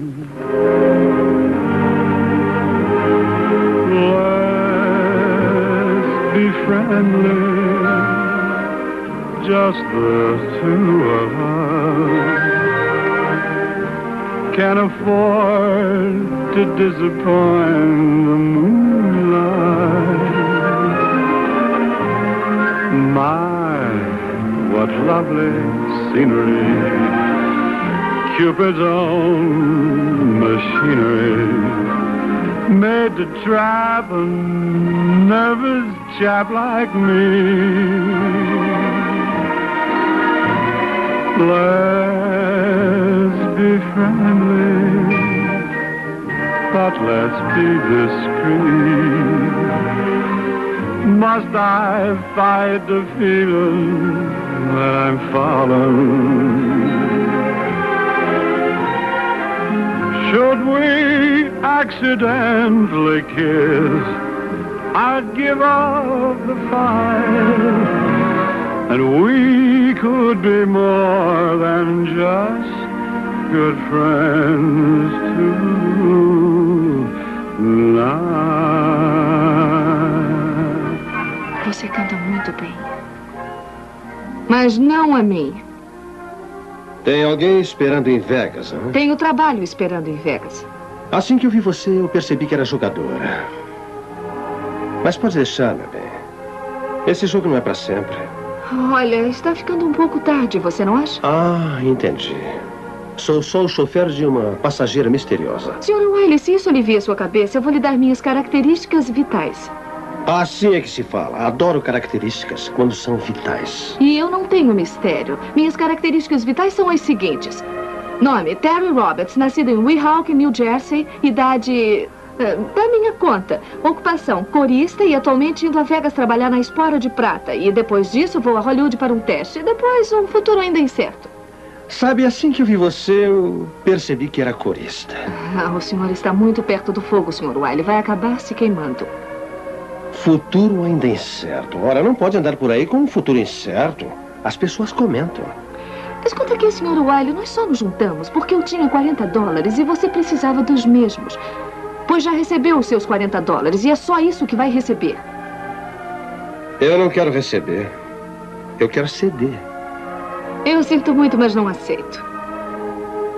[SPEAKER 9] Let's be friendly, just the two of us. Can't afford to disappoint the moonlight. What lovely scenery. Cupid's own machinery. Made to trap a nervous chap like me. Let's be friendly, but let's be discreet. Must I fight the feeling that I'm falling? Should we accidentally kiss, I'd give up the fight. And we could be more than just good friends tonight.
[SPEAKER 5] Você canta muito bem. Mas não a mim.
[SPEAKER 1] Tem alguém esperando em Vegas, hein?
[SPEAKER 5] Tenho trabalho esperando em Vegas.
[SPEAKER 1] Assim que eu vi você, eu percebi que era jogadora. Mas pode deixar, meu bem. Esse jogo não é para sempre.
[SPEAKER 5] Olha, está ficando um pouco tarde, você não acha?
[SPEAKER 1] Ah, entendi. Sou só o chofer de uma passageira misteriosa.
[SPEAKER 5] Sr. Wiley, se isso alivia sua cabeça, eu vou lhe dar minhas características vitais.
[SPEAKER 1] Assim é que se fala. Adoro características quando são vitais.
[SPEAKER 5] E eu não tenho mistério. Minhas características vitais são as seguintes. Nome, Terry Roberts, nascido em Weehawken, New Jersey. Idade... eh, da minha conta. Ocupação, corista e atualmente indo a Vegas trabalhar na Espora de Prata. E depois disso vou a Hollywood para um teste. E depois um futuro ainda incerto.
[SPEAKER 1] Sabe, assim que eu vi você, eu percebi que era corista.
[SPEAKER 5] Ah, o senhor está muito perto do fogo, Sr. Wiley. Vai acabar se queimando.
[SPEAKER 1] Futuro ainda incerto. Ora, não pode andar por aí com um futuro incerto. As pessoas comentam.
[SPEAKER 5] Escuta aqui, Sr. Wiley, nós só nos juntamos porque eu tinha 40 dólares e você precisava dos mesmos. Pois já recebeu os seus 40 dólares e é só isso que vai receber.
[SPEAKER 1] Eu não quero receber. Eu quero ceder.
[SPEAKER 5] Eu sinto muito, mas não aceito.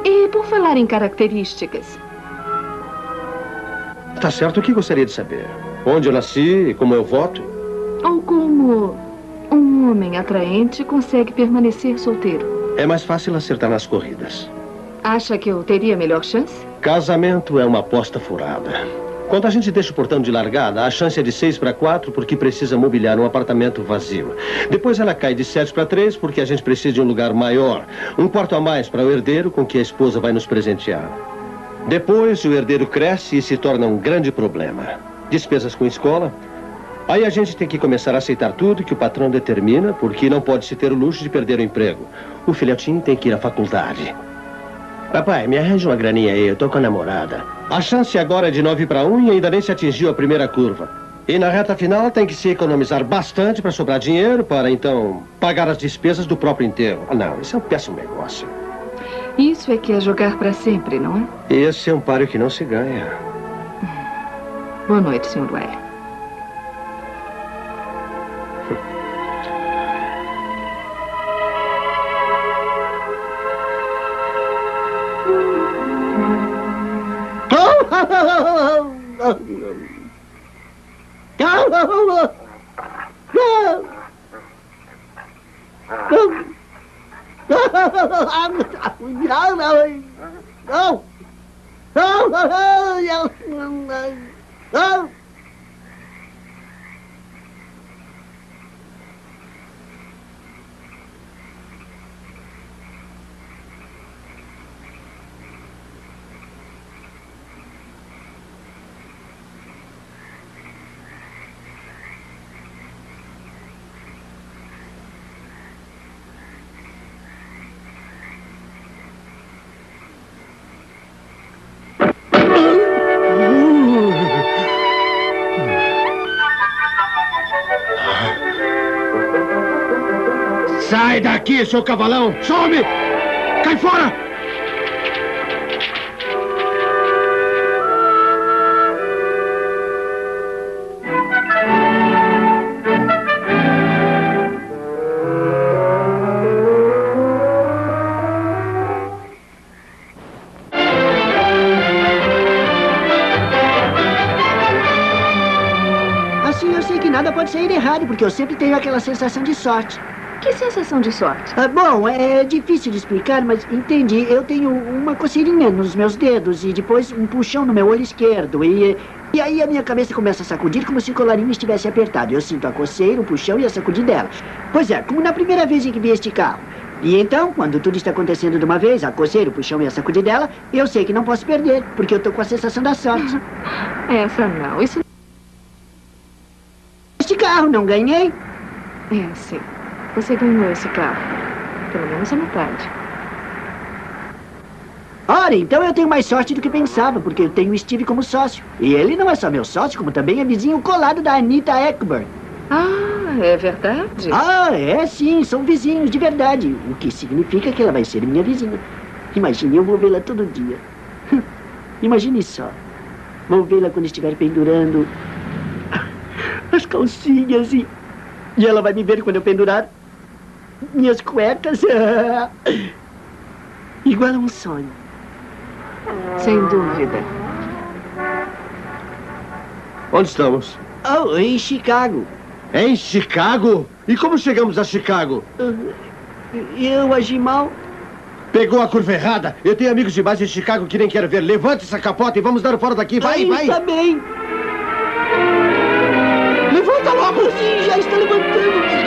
[SPEAKER 5] E por falar em características,
[SPEAKER 1] Tá certo, o que gostaria de saber? Onde eu nasci, como eu voto?
[SPEAKER 5] ou como um homem atraente consegue permanecer solteiro,
[SPEAKER 1] É mais fácil acertar nas corridas.
[SPEAKER 5] acha que eu teria melhor chance?
[SPEAKER 1] Casamento é uma aposta furada. Quando a gente deixa o portão de largada, a chance é de 6 para 4 porque precisa mobiliar um apartamento vazio. Depois ela cai de 7 para 3 porque a gente precisa de um lugar maior. Um quarto a mais para o herdeiro com que a esposa vai nos presentear. Depois o herdeiro cresce e se torna um grande problema. Despesas com escola. Aí a gente tem que começar a aceitar tudo que o patrão determina porque não pode se ter o luxo de perder o emprego. O filhotinho tem que ir à faculdade. Papai, me arranja uma graninha aí, eu tô com a namorada. A chance agora é de 9 para 1 e ainda nem se atingiu a primeira curva. E na reta final tem que se economizar bastante para sobrar dinheiro para então pagar as despesas do próprio enterro. Ah, não, isso é um péssimo negócio.
[SPEAKER 5] Isso é que é jogar para sempre, não é?
[SPEAKER 1] Esse é um páreo que não se ganha.
[SPEAKER 5] Boa noite, Sr. Wiley.
[SPEAKER 6] Não, não, não, não, não, não, Oh!
[SPEAKER 1] Sai daqui, seu cavalão! Some! Cai fora!
[SPEAKER 6] Assim eu sei que nada pode sair errado, porque eu sempre tenho aquela sensação de sorte.
[SPEAKER 5] Que sensação de sorte.
[SPEAKER 6] Ah, bom, é difícil de explicar, mas entendi. Eu tenho uma coceirinha nos meus dedos e depois um puxão no meu olho esquerdo. E, e aí a minha cabeça começa a sacudir como se o colarinho estivesse apertado. Eu sinto a coceira, o puxão e a sacudidela. Pois é, como na primeira vez em que vi este carro. E então, quando tudo está acontecendo de uma vez, a coceira, o puxão e a sacudidela, eu sei que não posso perder, porque eu tô com a sensação da sorte. (laughs)
[SPEAKER 5] Essa não. Isso
[SPEAKER 6] Este carro não ganhei.
[SPEAKER 5] é sim. Você ganhou esse carro. Pelo menos a metade.
[SPEAKER 6] Ora, então eu tenho mais sorte do que pensava, porque eu tenho o Steve como sócio. E ele não é só meu sócio, como também é vizinho colado da Anita Ekberg.
[SPEAKER 5] Ah, é verdade?
[SPEAKER 6] Ah, é sim, são vizinhos de verdade. O que significa que ela vai ser minha vizinha. Imagine, eu vou vê-la todo dia. (laughs) Imagine só. Vou vê-la quando estiver pendurando (laughs) as calcinhas e. E ela vai me ver quando eu pendurar minhas cuecas. (laughs) Igual a um sonho.
[SPEAKER 5] Sem dúvida.
[SPEAKER 1] Onde estamos?
[SPEAKER 6] Oh, em Chicago.
[SPEAKER 1] Em Chicago? E como chegamos a Chicago?
[SPEAKER 6] Eu agi mal.
[SPEAKER 1] Pegou a curva errada. Eu tenho amigos demais em Chicago que nem quero ver. Levante essa capota e vamos dar o fora daqui. Vai,
[SPEAKER 6] Aí
[SPEAKER 1] vai.
[SPEAKER 6] Está bem.
[SPEAKER 1] Levanta logo.
[SPEAKER 6] Sim, já está levantando.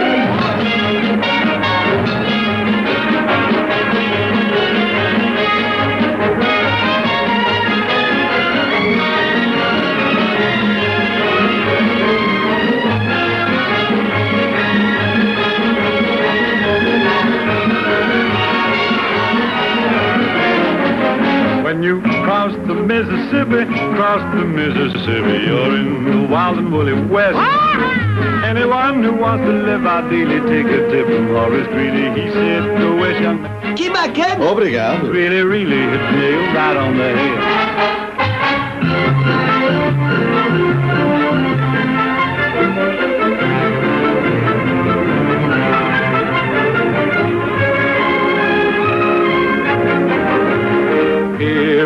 [SPEAKER 9] When you cross the Mississippi, cross the Mississippi, you're in the wild and woolly West. Anyone who wants to live ideally, take a tip from Horace Greeley. He said, the West young man
[SPEAKER 6] Que bacana.
[SPEAKER 1] Obrigado.
[SPEAKER 9] really, really hit the nail right on the head.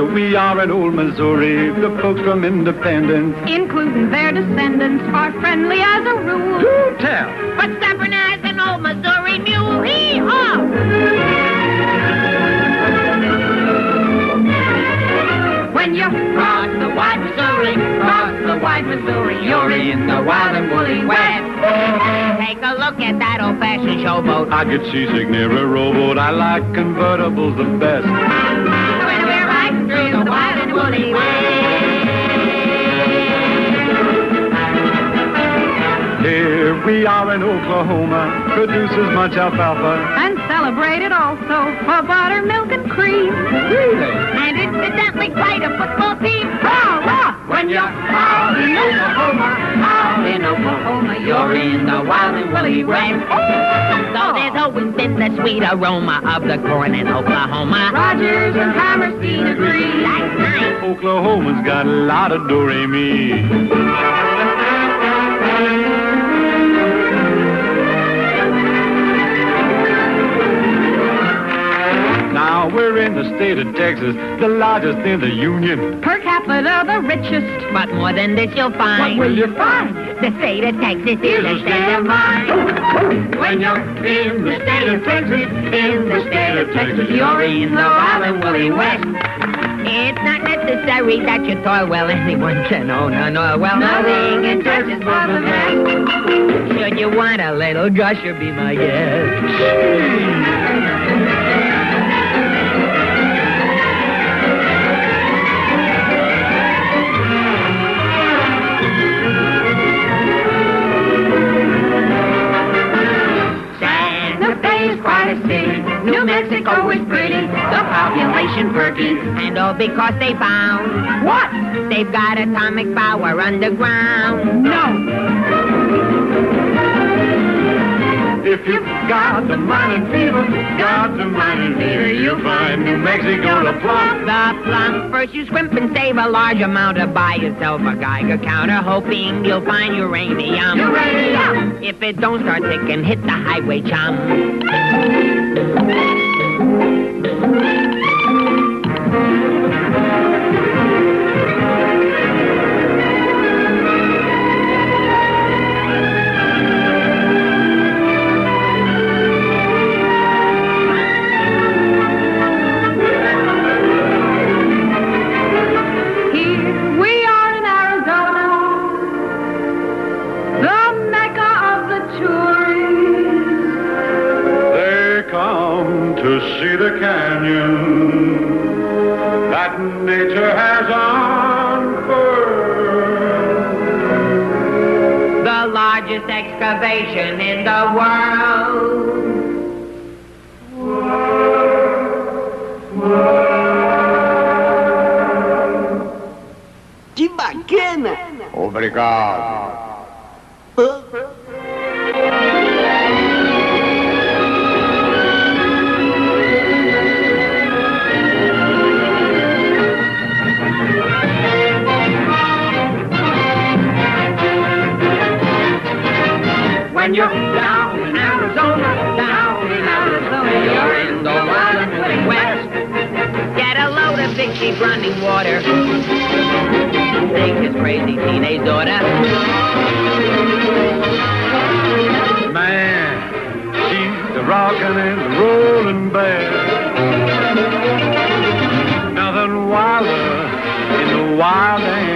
[SPEAKER 9] Here we are in old Missouri, the folks from Independence.
[SPEAKER 8] Including their descendants are friendly as a rule.
[SPEAKER 9] Do tell.
[SPEAKER 8] But stubborn as an old Missouri mule. Hee-haw! When you cross the wide Missouri, cross the wide Missouri, you're in the wild and woolly West. Take a look at that old-fashioned showboat.
[SPEAKER 9] I get seasick near a rowboat. I like convertibles the best.
[SPEAKER 8] Woolly West.
[SPEAKER 9] Here we are in Oklahoma, produces much alfalfa.
[SPEAKER 8] And celebrated also for buttermilk and cream. Really? And incidentally quite a football team. Rah! When you're out in Oklahoma, out in Oklahoma, you're in the wild and woolly West. So there's always been the sweet aroma of the corn in Oklahoma. Rogers and Hammerstein agree. Last night.
[SPEAKER 9] Oklahoma's got a lot of do-re-mi. Now we're in the state of Texas, the largest in the union.
[SPEAKER 8] Per capita, the richest. But more than this, you'll find.
[SPEAKER 9] What will you find?
[SPEAKER 8] The state of Texas is a state of mind.
[SPEAKER 9] When you're in the state of Texas,
[SPEAKER 8] In the state of Texas, you're in the wild and woolly West. It's not necessary that you toil well. Anyone can own an oil well. Nothing in is more than that. Should you want a little gusher, be my guest. City. New Mexico is pretty. The population perky. And all because they found what? They've got atomic power underground. No.
[SPEAKER 9] If you've got the money fever, got the money fever, you'll find New Mexico to plum.
[SPEAKER 8] The plum. First you scrimp and save a large amount to buy yourself a Geiger counter, hoping you'll find uranium.
[SPEAKER 9] Uranium!
[SPEAKER 8] If it don't start ticking, hit the highway chum.
[SPEAKER 9] See the canyon that nature has unfurled.
[SPEAKER 8] The largest excavation in the world.
[SPEAKER 6] Que bacana!
[SPEAKER 4] Obrigado.
[SPEAKER 8] When Arizona, down in Arizona, you're in the wild west. Get a load of Dixie running water. Take his crazy teenage daughter.
[SPEAKER 9] Man, she's the rockin' and the rollin' bear. Nothing wilder in the wild and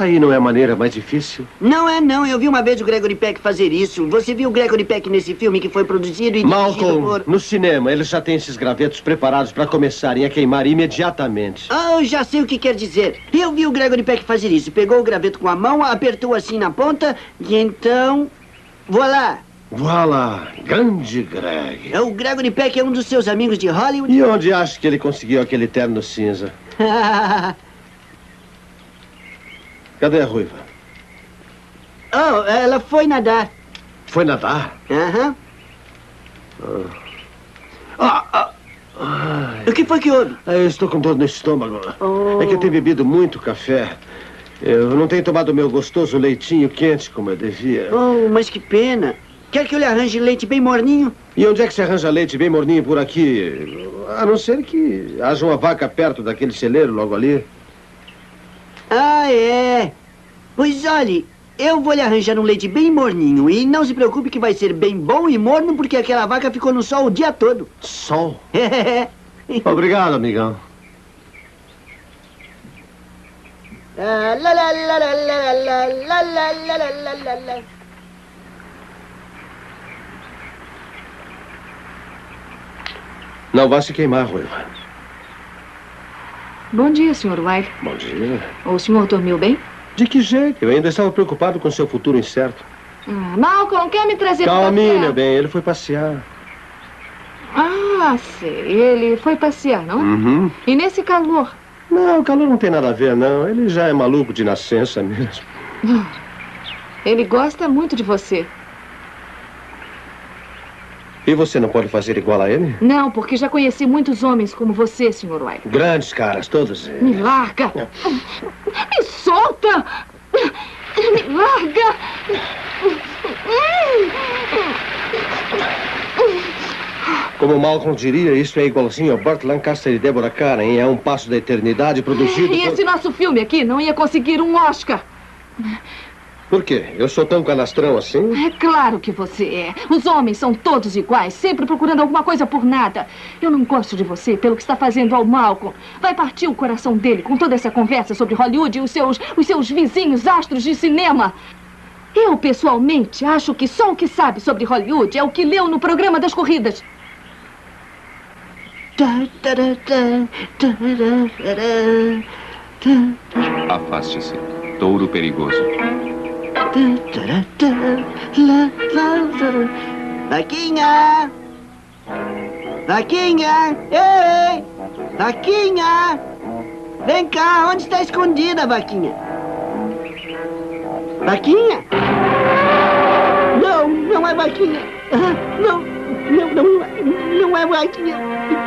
[SPEAKER 1] Essa aí não é a maneira mais difícil?
[SPEAKER 6] Não é, não. Eu vi uma vez o Gregory Peck fazer isso. Você viu o Gregory Peck nesse filme que foi produzido e dirigido
[SPEAKER 1] Malcolm,
[SPEAKER 6] por...
[SPEAKER 1] no cinema, eles já têm esses gravetos preparados para começarem a queimar imediatamente.
[SPEAKER 6] Ah, eu já sei o que quer dizer. Eu vi o Gregory Peck fazer isso. Pegou o graveto com a mão, apertou assim na ponta e então... Voilá!
[SPEAKER 1] Voilà, grande Greg.
[SPEAKER 6] O Gregory Peck é um dos seus amigos de Hollywood.
[SPEAKER 1] E onde acha que ele conseguiu aquele terno cinza? (laughs) Cadê a ruiva?
[SPEAKER 6] oh, ela foi nadar.
[SPEAKER 1] Foi nadar?
[SPEAKER 6] Aham.
[SPEAKER 1] Ah, ah, ai.
[SPEAKER 6] O que foi que houve?
[SPEAKER 1] Ah, Eu estou com dor no estômago.
[SPEAKER 6] Oh.
[SPEAKER 1] É que eu tenho bebido muito café. Eu não tenho tomado meu gostoso leitinho quente como eu devia.
[SPEAKER 6] Oh, mas que pena. Quer que eu lhe arranje leite bem morninho?
[SPEAKER 1] E onde é que se arranja leite bem morninho por aqui? A não ser que haja uma vaca perto daquele celeiro logo ali.
[SPEAKER 6] Ah, é? Pois olhe, eu vou lhe arranjar um leite bem morninho. E não se preocupe que vai ser bem bom e morno, porque aquela vaca ficou no sol o dia todo.
[SPEAKER 1] Sol? É. Obrigado, amigão. Não vá se queimar, Ruiva.
[SPEAKER 5] Bom dia, Sr. Wiley.
[SPEAKER 1] Bom dia.
[SPEAKER 5] O senhor dormiu bem?
[SPEAKER 1] De que jeito? Eu ainda estava preocupado com seu futuro incerto.
[SPEAKER 5] Ah, Malcolm, quer me trazer para
[SPEAKER 1] Calminha,
[SPEAKER 5] café?
[SPEAKER 1] meu bem. Ele foi passear.
[SPEAKER 5] Ah, sei. Ele foi passear, não?
[SPEAKER 1] Uhum.
[SPEAKER 5] E nesse calor?
[SPEAKER 1] Não, o calor não tem nada a ver, não. Ele já é maluco de nascença mesmo.
[SPEAKER 5] Ele gosta muito de você.
[SPEAKER 1] E você não pode fazer igual a ele?
[SPEAKER 5] Não, porque já conheci muitos homens como você, Sr. Wiley.
[SPEAKER 1] Grandes caras, todos eles.
[SPEAKER 5] Me larga! Me solta! Me larga!
[SPEAKER 1] Como Malcolm diria, isso é igualzinho a Burt Lancaster e Deborah Karen. É um passo da eternidade produzido
[SPEAKER 5] E
[SPEAKER 1] por...
[SPEAKER 5] esse nosso filme aqui não ia conseguir um Oscar.
[SPEAKER 1] Por quê? Eu sou tão canastrão assim?
[SPEAKER 5] É claro que você é. Os homens são todos iguais, sempre procurando alguma coisa por nada. Eu não gosto de você pelo que está fazendo ao Malcolm. Vai partir o coração dele com toda essa conversa sobre Hollywood e os seus, os seus vizinhos astros de cinema. Eu, pessoalmente, acho que só o que sabe sobre Hollywood é o que leu no programa das corridas.
[SPEAKER 10] Afaste-se. Touro perigoso.
[SPEAKER 6] Vaquinha! Vaquinha! Ei! Vaquinha! Vem cá, onde está escondida, Vaquinha? Vaquinha? Não, não é Vaquinha. Não, não, não, é- não é.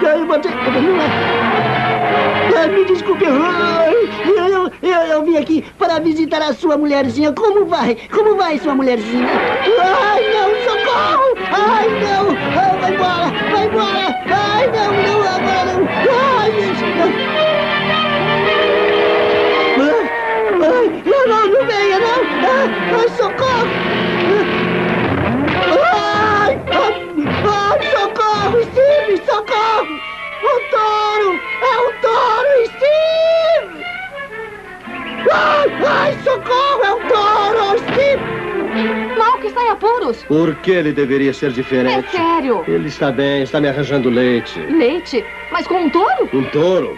[SPEAKER 6] Eu vou ter- Não é. Ah, Me desculpe, Ai, eu, eu, eu, eu vim aqui para visitar a sua mulherzinha. Como vai? Como vai, sua mulherzinha? Ai, não, socorro! Ai, não! Ah, vai embora! Vai embora! Ai, não, não, agora não! Ai, não! Ai, ai, não, não, não venha, não! Ai, ai, socorro! Ai, socorro, Steve, socorro! O touro! É o touro, Steve! Ai, ai, socorro, é o touro, Steve!
[SPEAKER 5] Malcolm está em apuros.
[SPEAKER 1] Por que ele deveria ser
[SPEAKER 5] É
[SPEAKER 1] diferente?
[SPEAKER 5] sério.
[SPEAKER 1] Ele está bem, está me arranjando leite.
[SPEAKER 5] Leite? Mas com um touro?
[SPEAKER 1] Um touro?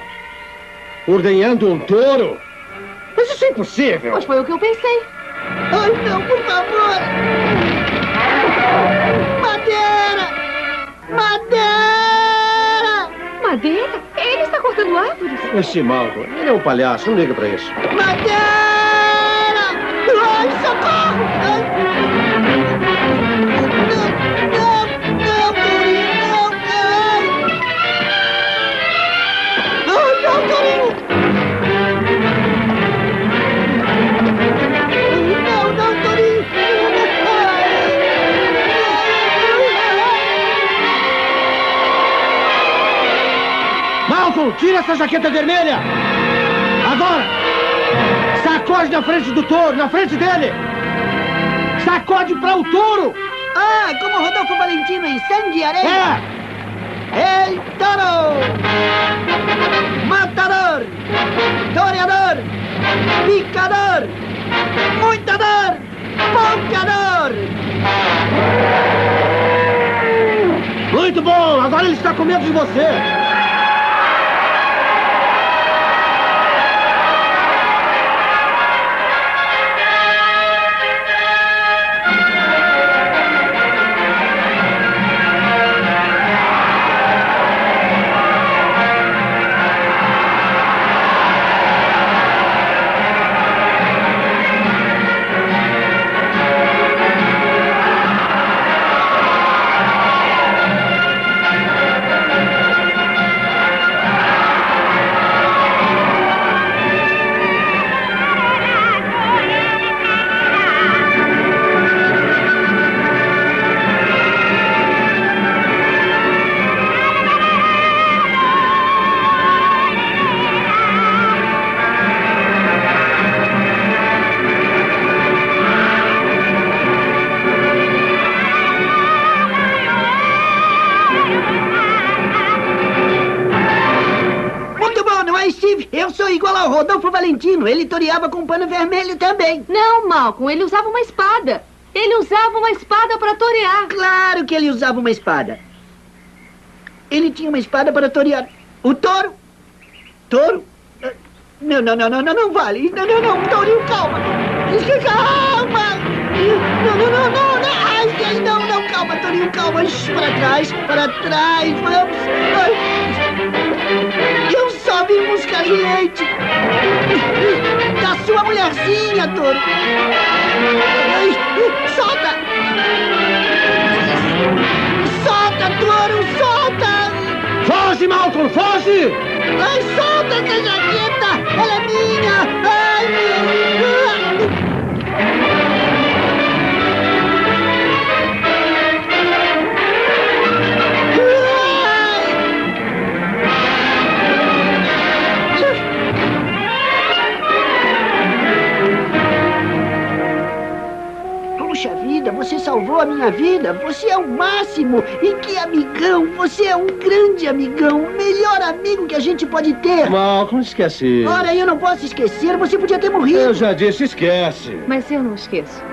[SPEAKER 1] Ordenhando um touro? Mas isso é impossível.
[SPEAKER 5] Pois foi o que eu pensei.
[SPEAKER 6] Ai, não, por favor! Madeira! Madeira?
[SPEAKER 5] Ele está cortando árvores.
[SPEAKER 1] Esse Malcolm, ele é um palhaço, não liga pra isso.
[SPEAKER 6] Madeira! Ai, socorro! Ai.
[SPEAKER 1] Malcolm, tira essa jaqueta vermelha! Agora! Sacode na frente do touro, na frente dele! Sacode para o touro!
[SPEAKER 6] Ah, como Rodolfo Valentino em Sangue e Areia!
[SPEAKER 1] É!
[SPEAKER 6] El Toro! Matador! Toreador! Picador! Muitador! Polcador!
[SPEAKER 1] Muito bom! Agora ele está com medo de você!
[SPEAKER 6] Toreava com um pano vermelho também.
[SPEAKER 5] Não, Malcolm, ele usava uma espada. Ele usava uma espada para torear.
[SPEAKER 6] Claro que ele usava uma espada. Ele tinha uma espada para torear. O touro. Touro? Não, não, não, não, não, não vale. Não, não, não, Tourinho, calma. Calma. Não, não, não, não, não. Ai, não, não, calma, Tourinho, calma. Para trás, para trás, vamos. Ai. Eu só vim buscar leite. Da sua mulherzinha, Touro. Ai, solta. Solta, Touro, solta.
[SPEAKER 1] Foge, Malcolm, foge!
[SPEAKER 6] Ai, solta essa jaqueta! Ela é minha! Ai, meu... você salvou a minha vida. Você é o máximo. E que amigão. Você é um grande amigão. O melhor amigo que a gente pode ter.
[SPEAKER 1] Malcolm, esquece.
[SPEAKER 6] Ora, eu não posso esquecer. Você podia ter morrido.
[SPEAKER 1] Eu já disse, esquece.
[SPEAKER 5] Mas eu não esqueço.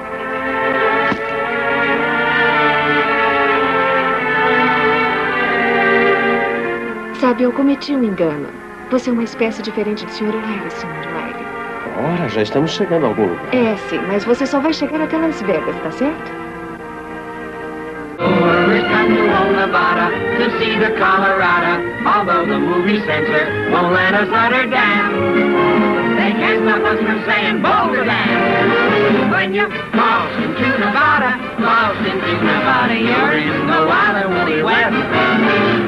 [SPEAKER 5] Sabe, eu cometi um engano. Você é uma espécie diferente do Sr. Riley, Sr. Riley.
[SPEAKER 1] Ora, já estamos chegando a algum lugar.
[SPEAKER 5] É, sim, mas você só vai chegar até Las Vegas, tá certo?
[SPEAKER 8] To Nevada to see the Colorado. Although the movie censor won't let us let her down. They can't stop us from saying Boulder Dam. When you cross into Nevada, cross into Nevada, you're in the wild and woolly west.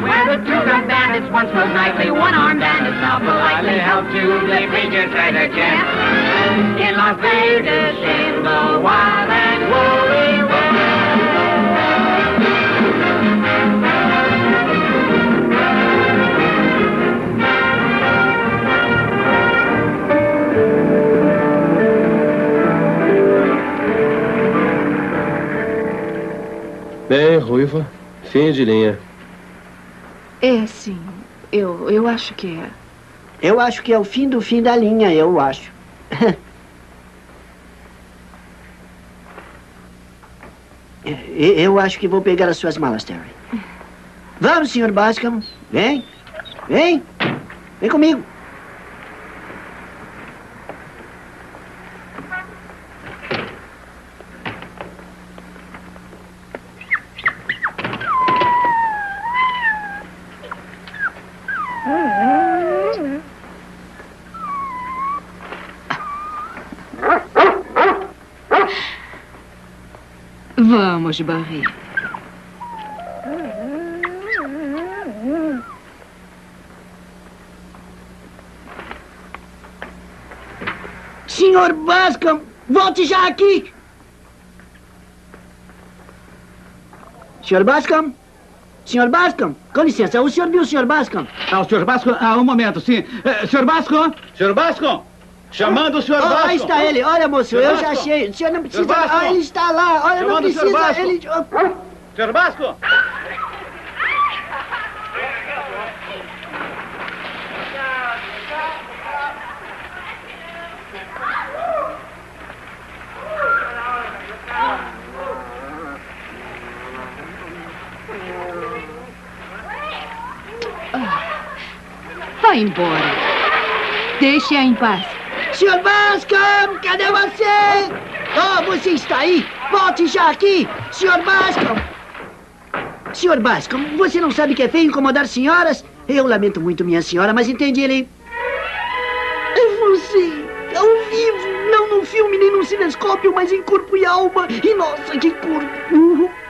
[SPEAKER 8] Where the two-gun bandits once was nightly, one-armed bandits now politely help to play preacher treasure chest. In Las Vegas, in the wild and woolly
[SPEAKER 1] Bem, Ruiva, fim de linha.
[SPEAKER 5] É, sim. Eu, eu acho que é.
[SPEAKER 6] Eu acho que é o fim do fim da linha, eu acho. (laughs) Eu acho que vou pegar as suas malas, Terry. Vamos, senhor Bascom. Vem. Vem. Vem comigo.
[SPEAKER 5] Vamos, Barry.
[SPEAKER 6] Senhor Bascom, volte já aqui. Senhor Bascom? Senhor Bascom, com licença, o senhor viu o senhor Bascom?
[SPEAKER 11] Ah, o senhor Basco? Ah, um momento, sim. Eh, senhor Basco? Senhor Basco? Chamando o senhor
[SPEAKER 6] Oh,
[SPEAKER 11] Basco.
[SPEAKER 6] aí está ele. Olha, moço,
[SPEAKER 11] Senhor
[SPEAKER 6] eu já
[SPEAKER 11] Bascom.
[SPEAKER 6] achei. O senhor não precisa...
[SPEAKER 11] Senhor.
[SPEAKER 6] Ah, ele está lá. Olha, não
[SPEAKER 11] Chamando o senhor
[SPEAKER 6] precisa... Ele...
[SPEAKER 11] Senhor Basco?
[SPEAKER 5] Vá embora. Deixe-a em paz.
[SPEAKER 6] Senhor Bascom, cadê você? Oh, você está aí? Volte já aqui. Senhor Bascom. Senhor Bascom, você não sabe que é feio incomodar senhoras? Eu lamento muito, minha senhora, mas entende ele... É você, ao vivo, não num filme nem num cinescópio, mas em corpo e alma. E nossa, que corpo.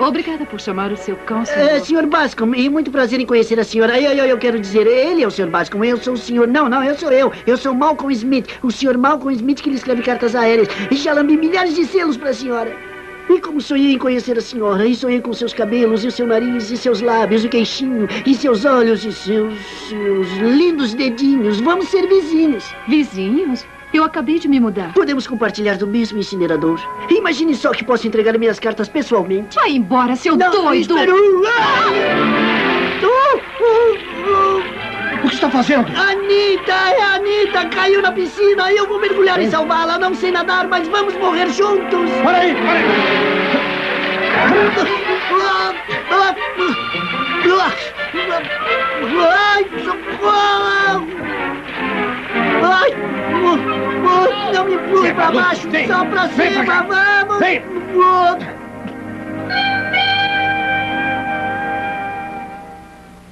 [SPEAKER 5] Obrigada por chamar o seu cão,
[SPEAKER 6] É,
[SPEAKER 5] senhor.
[SPEAKER 6] senhor Bascom, e muito prazer em conhecer a senhora. Eu, eu, eu quero dizer, ele é o senhor Bascom, eu sou o senhor. Não, não, eu sou eu. Eu sou Malcolm Smith, o senhor Malcolm Smith que lhe escreve cartas aéreas. E já lambi milhares de selos para a senhora. E como sonhei em conhecer a senhora, e sonhei com seus cabelos, e o seu nariz, e seus lábios, o queixinho, e seus olhos, e seus, seus lindos dedinhos. Vamos ser vizinhos.
[SPEAKER 5] Vizinhos? Eu acabei de me mudar.
[SPEAKER 6] Podemos compartilhar do mesmo incinerador. Imagine só que posso entregar minhas cartas pessoalmente.
[SPEAKER 5] Vai embora, seu
[SPEAKER 6] Não,
[SPEAKER 5] doido!
[SPEAKER 6] Uh, uh, uh.
[SPEAKER 1] O que está fazendo?
[SPEAKER 6] Anitta, é a Anitta, caiu na piscina. Eu vou mergulhar e salvá-la. Não sei nadar, mas vamos morrer juntos.
[SPEAKER 1] Para aí, para aí.
[SPEAKER 6] Ai, socorro! Ai, ai, não me empurre pra baixo,
[SPEAKER 1] Vem,
[SPEAKER 6] só pra
[SPEAKER 1] vem pra
[SPEAKER 6] cima,
[SPEAKER 1] cá.
[SPEAKER 6] vamos!
[SPEAKER 1] Vem.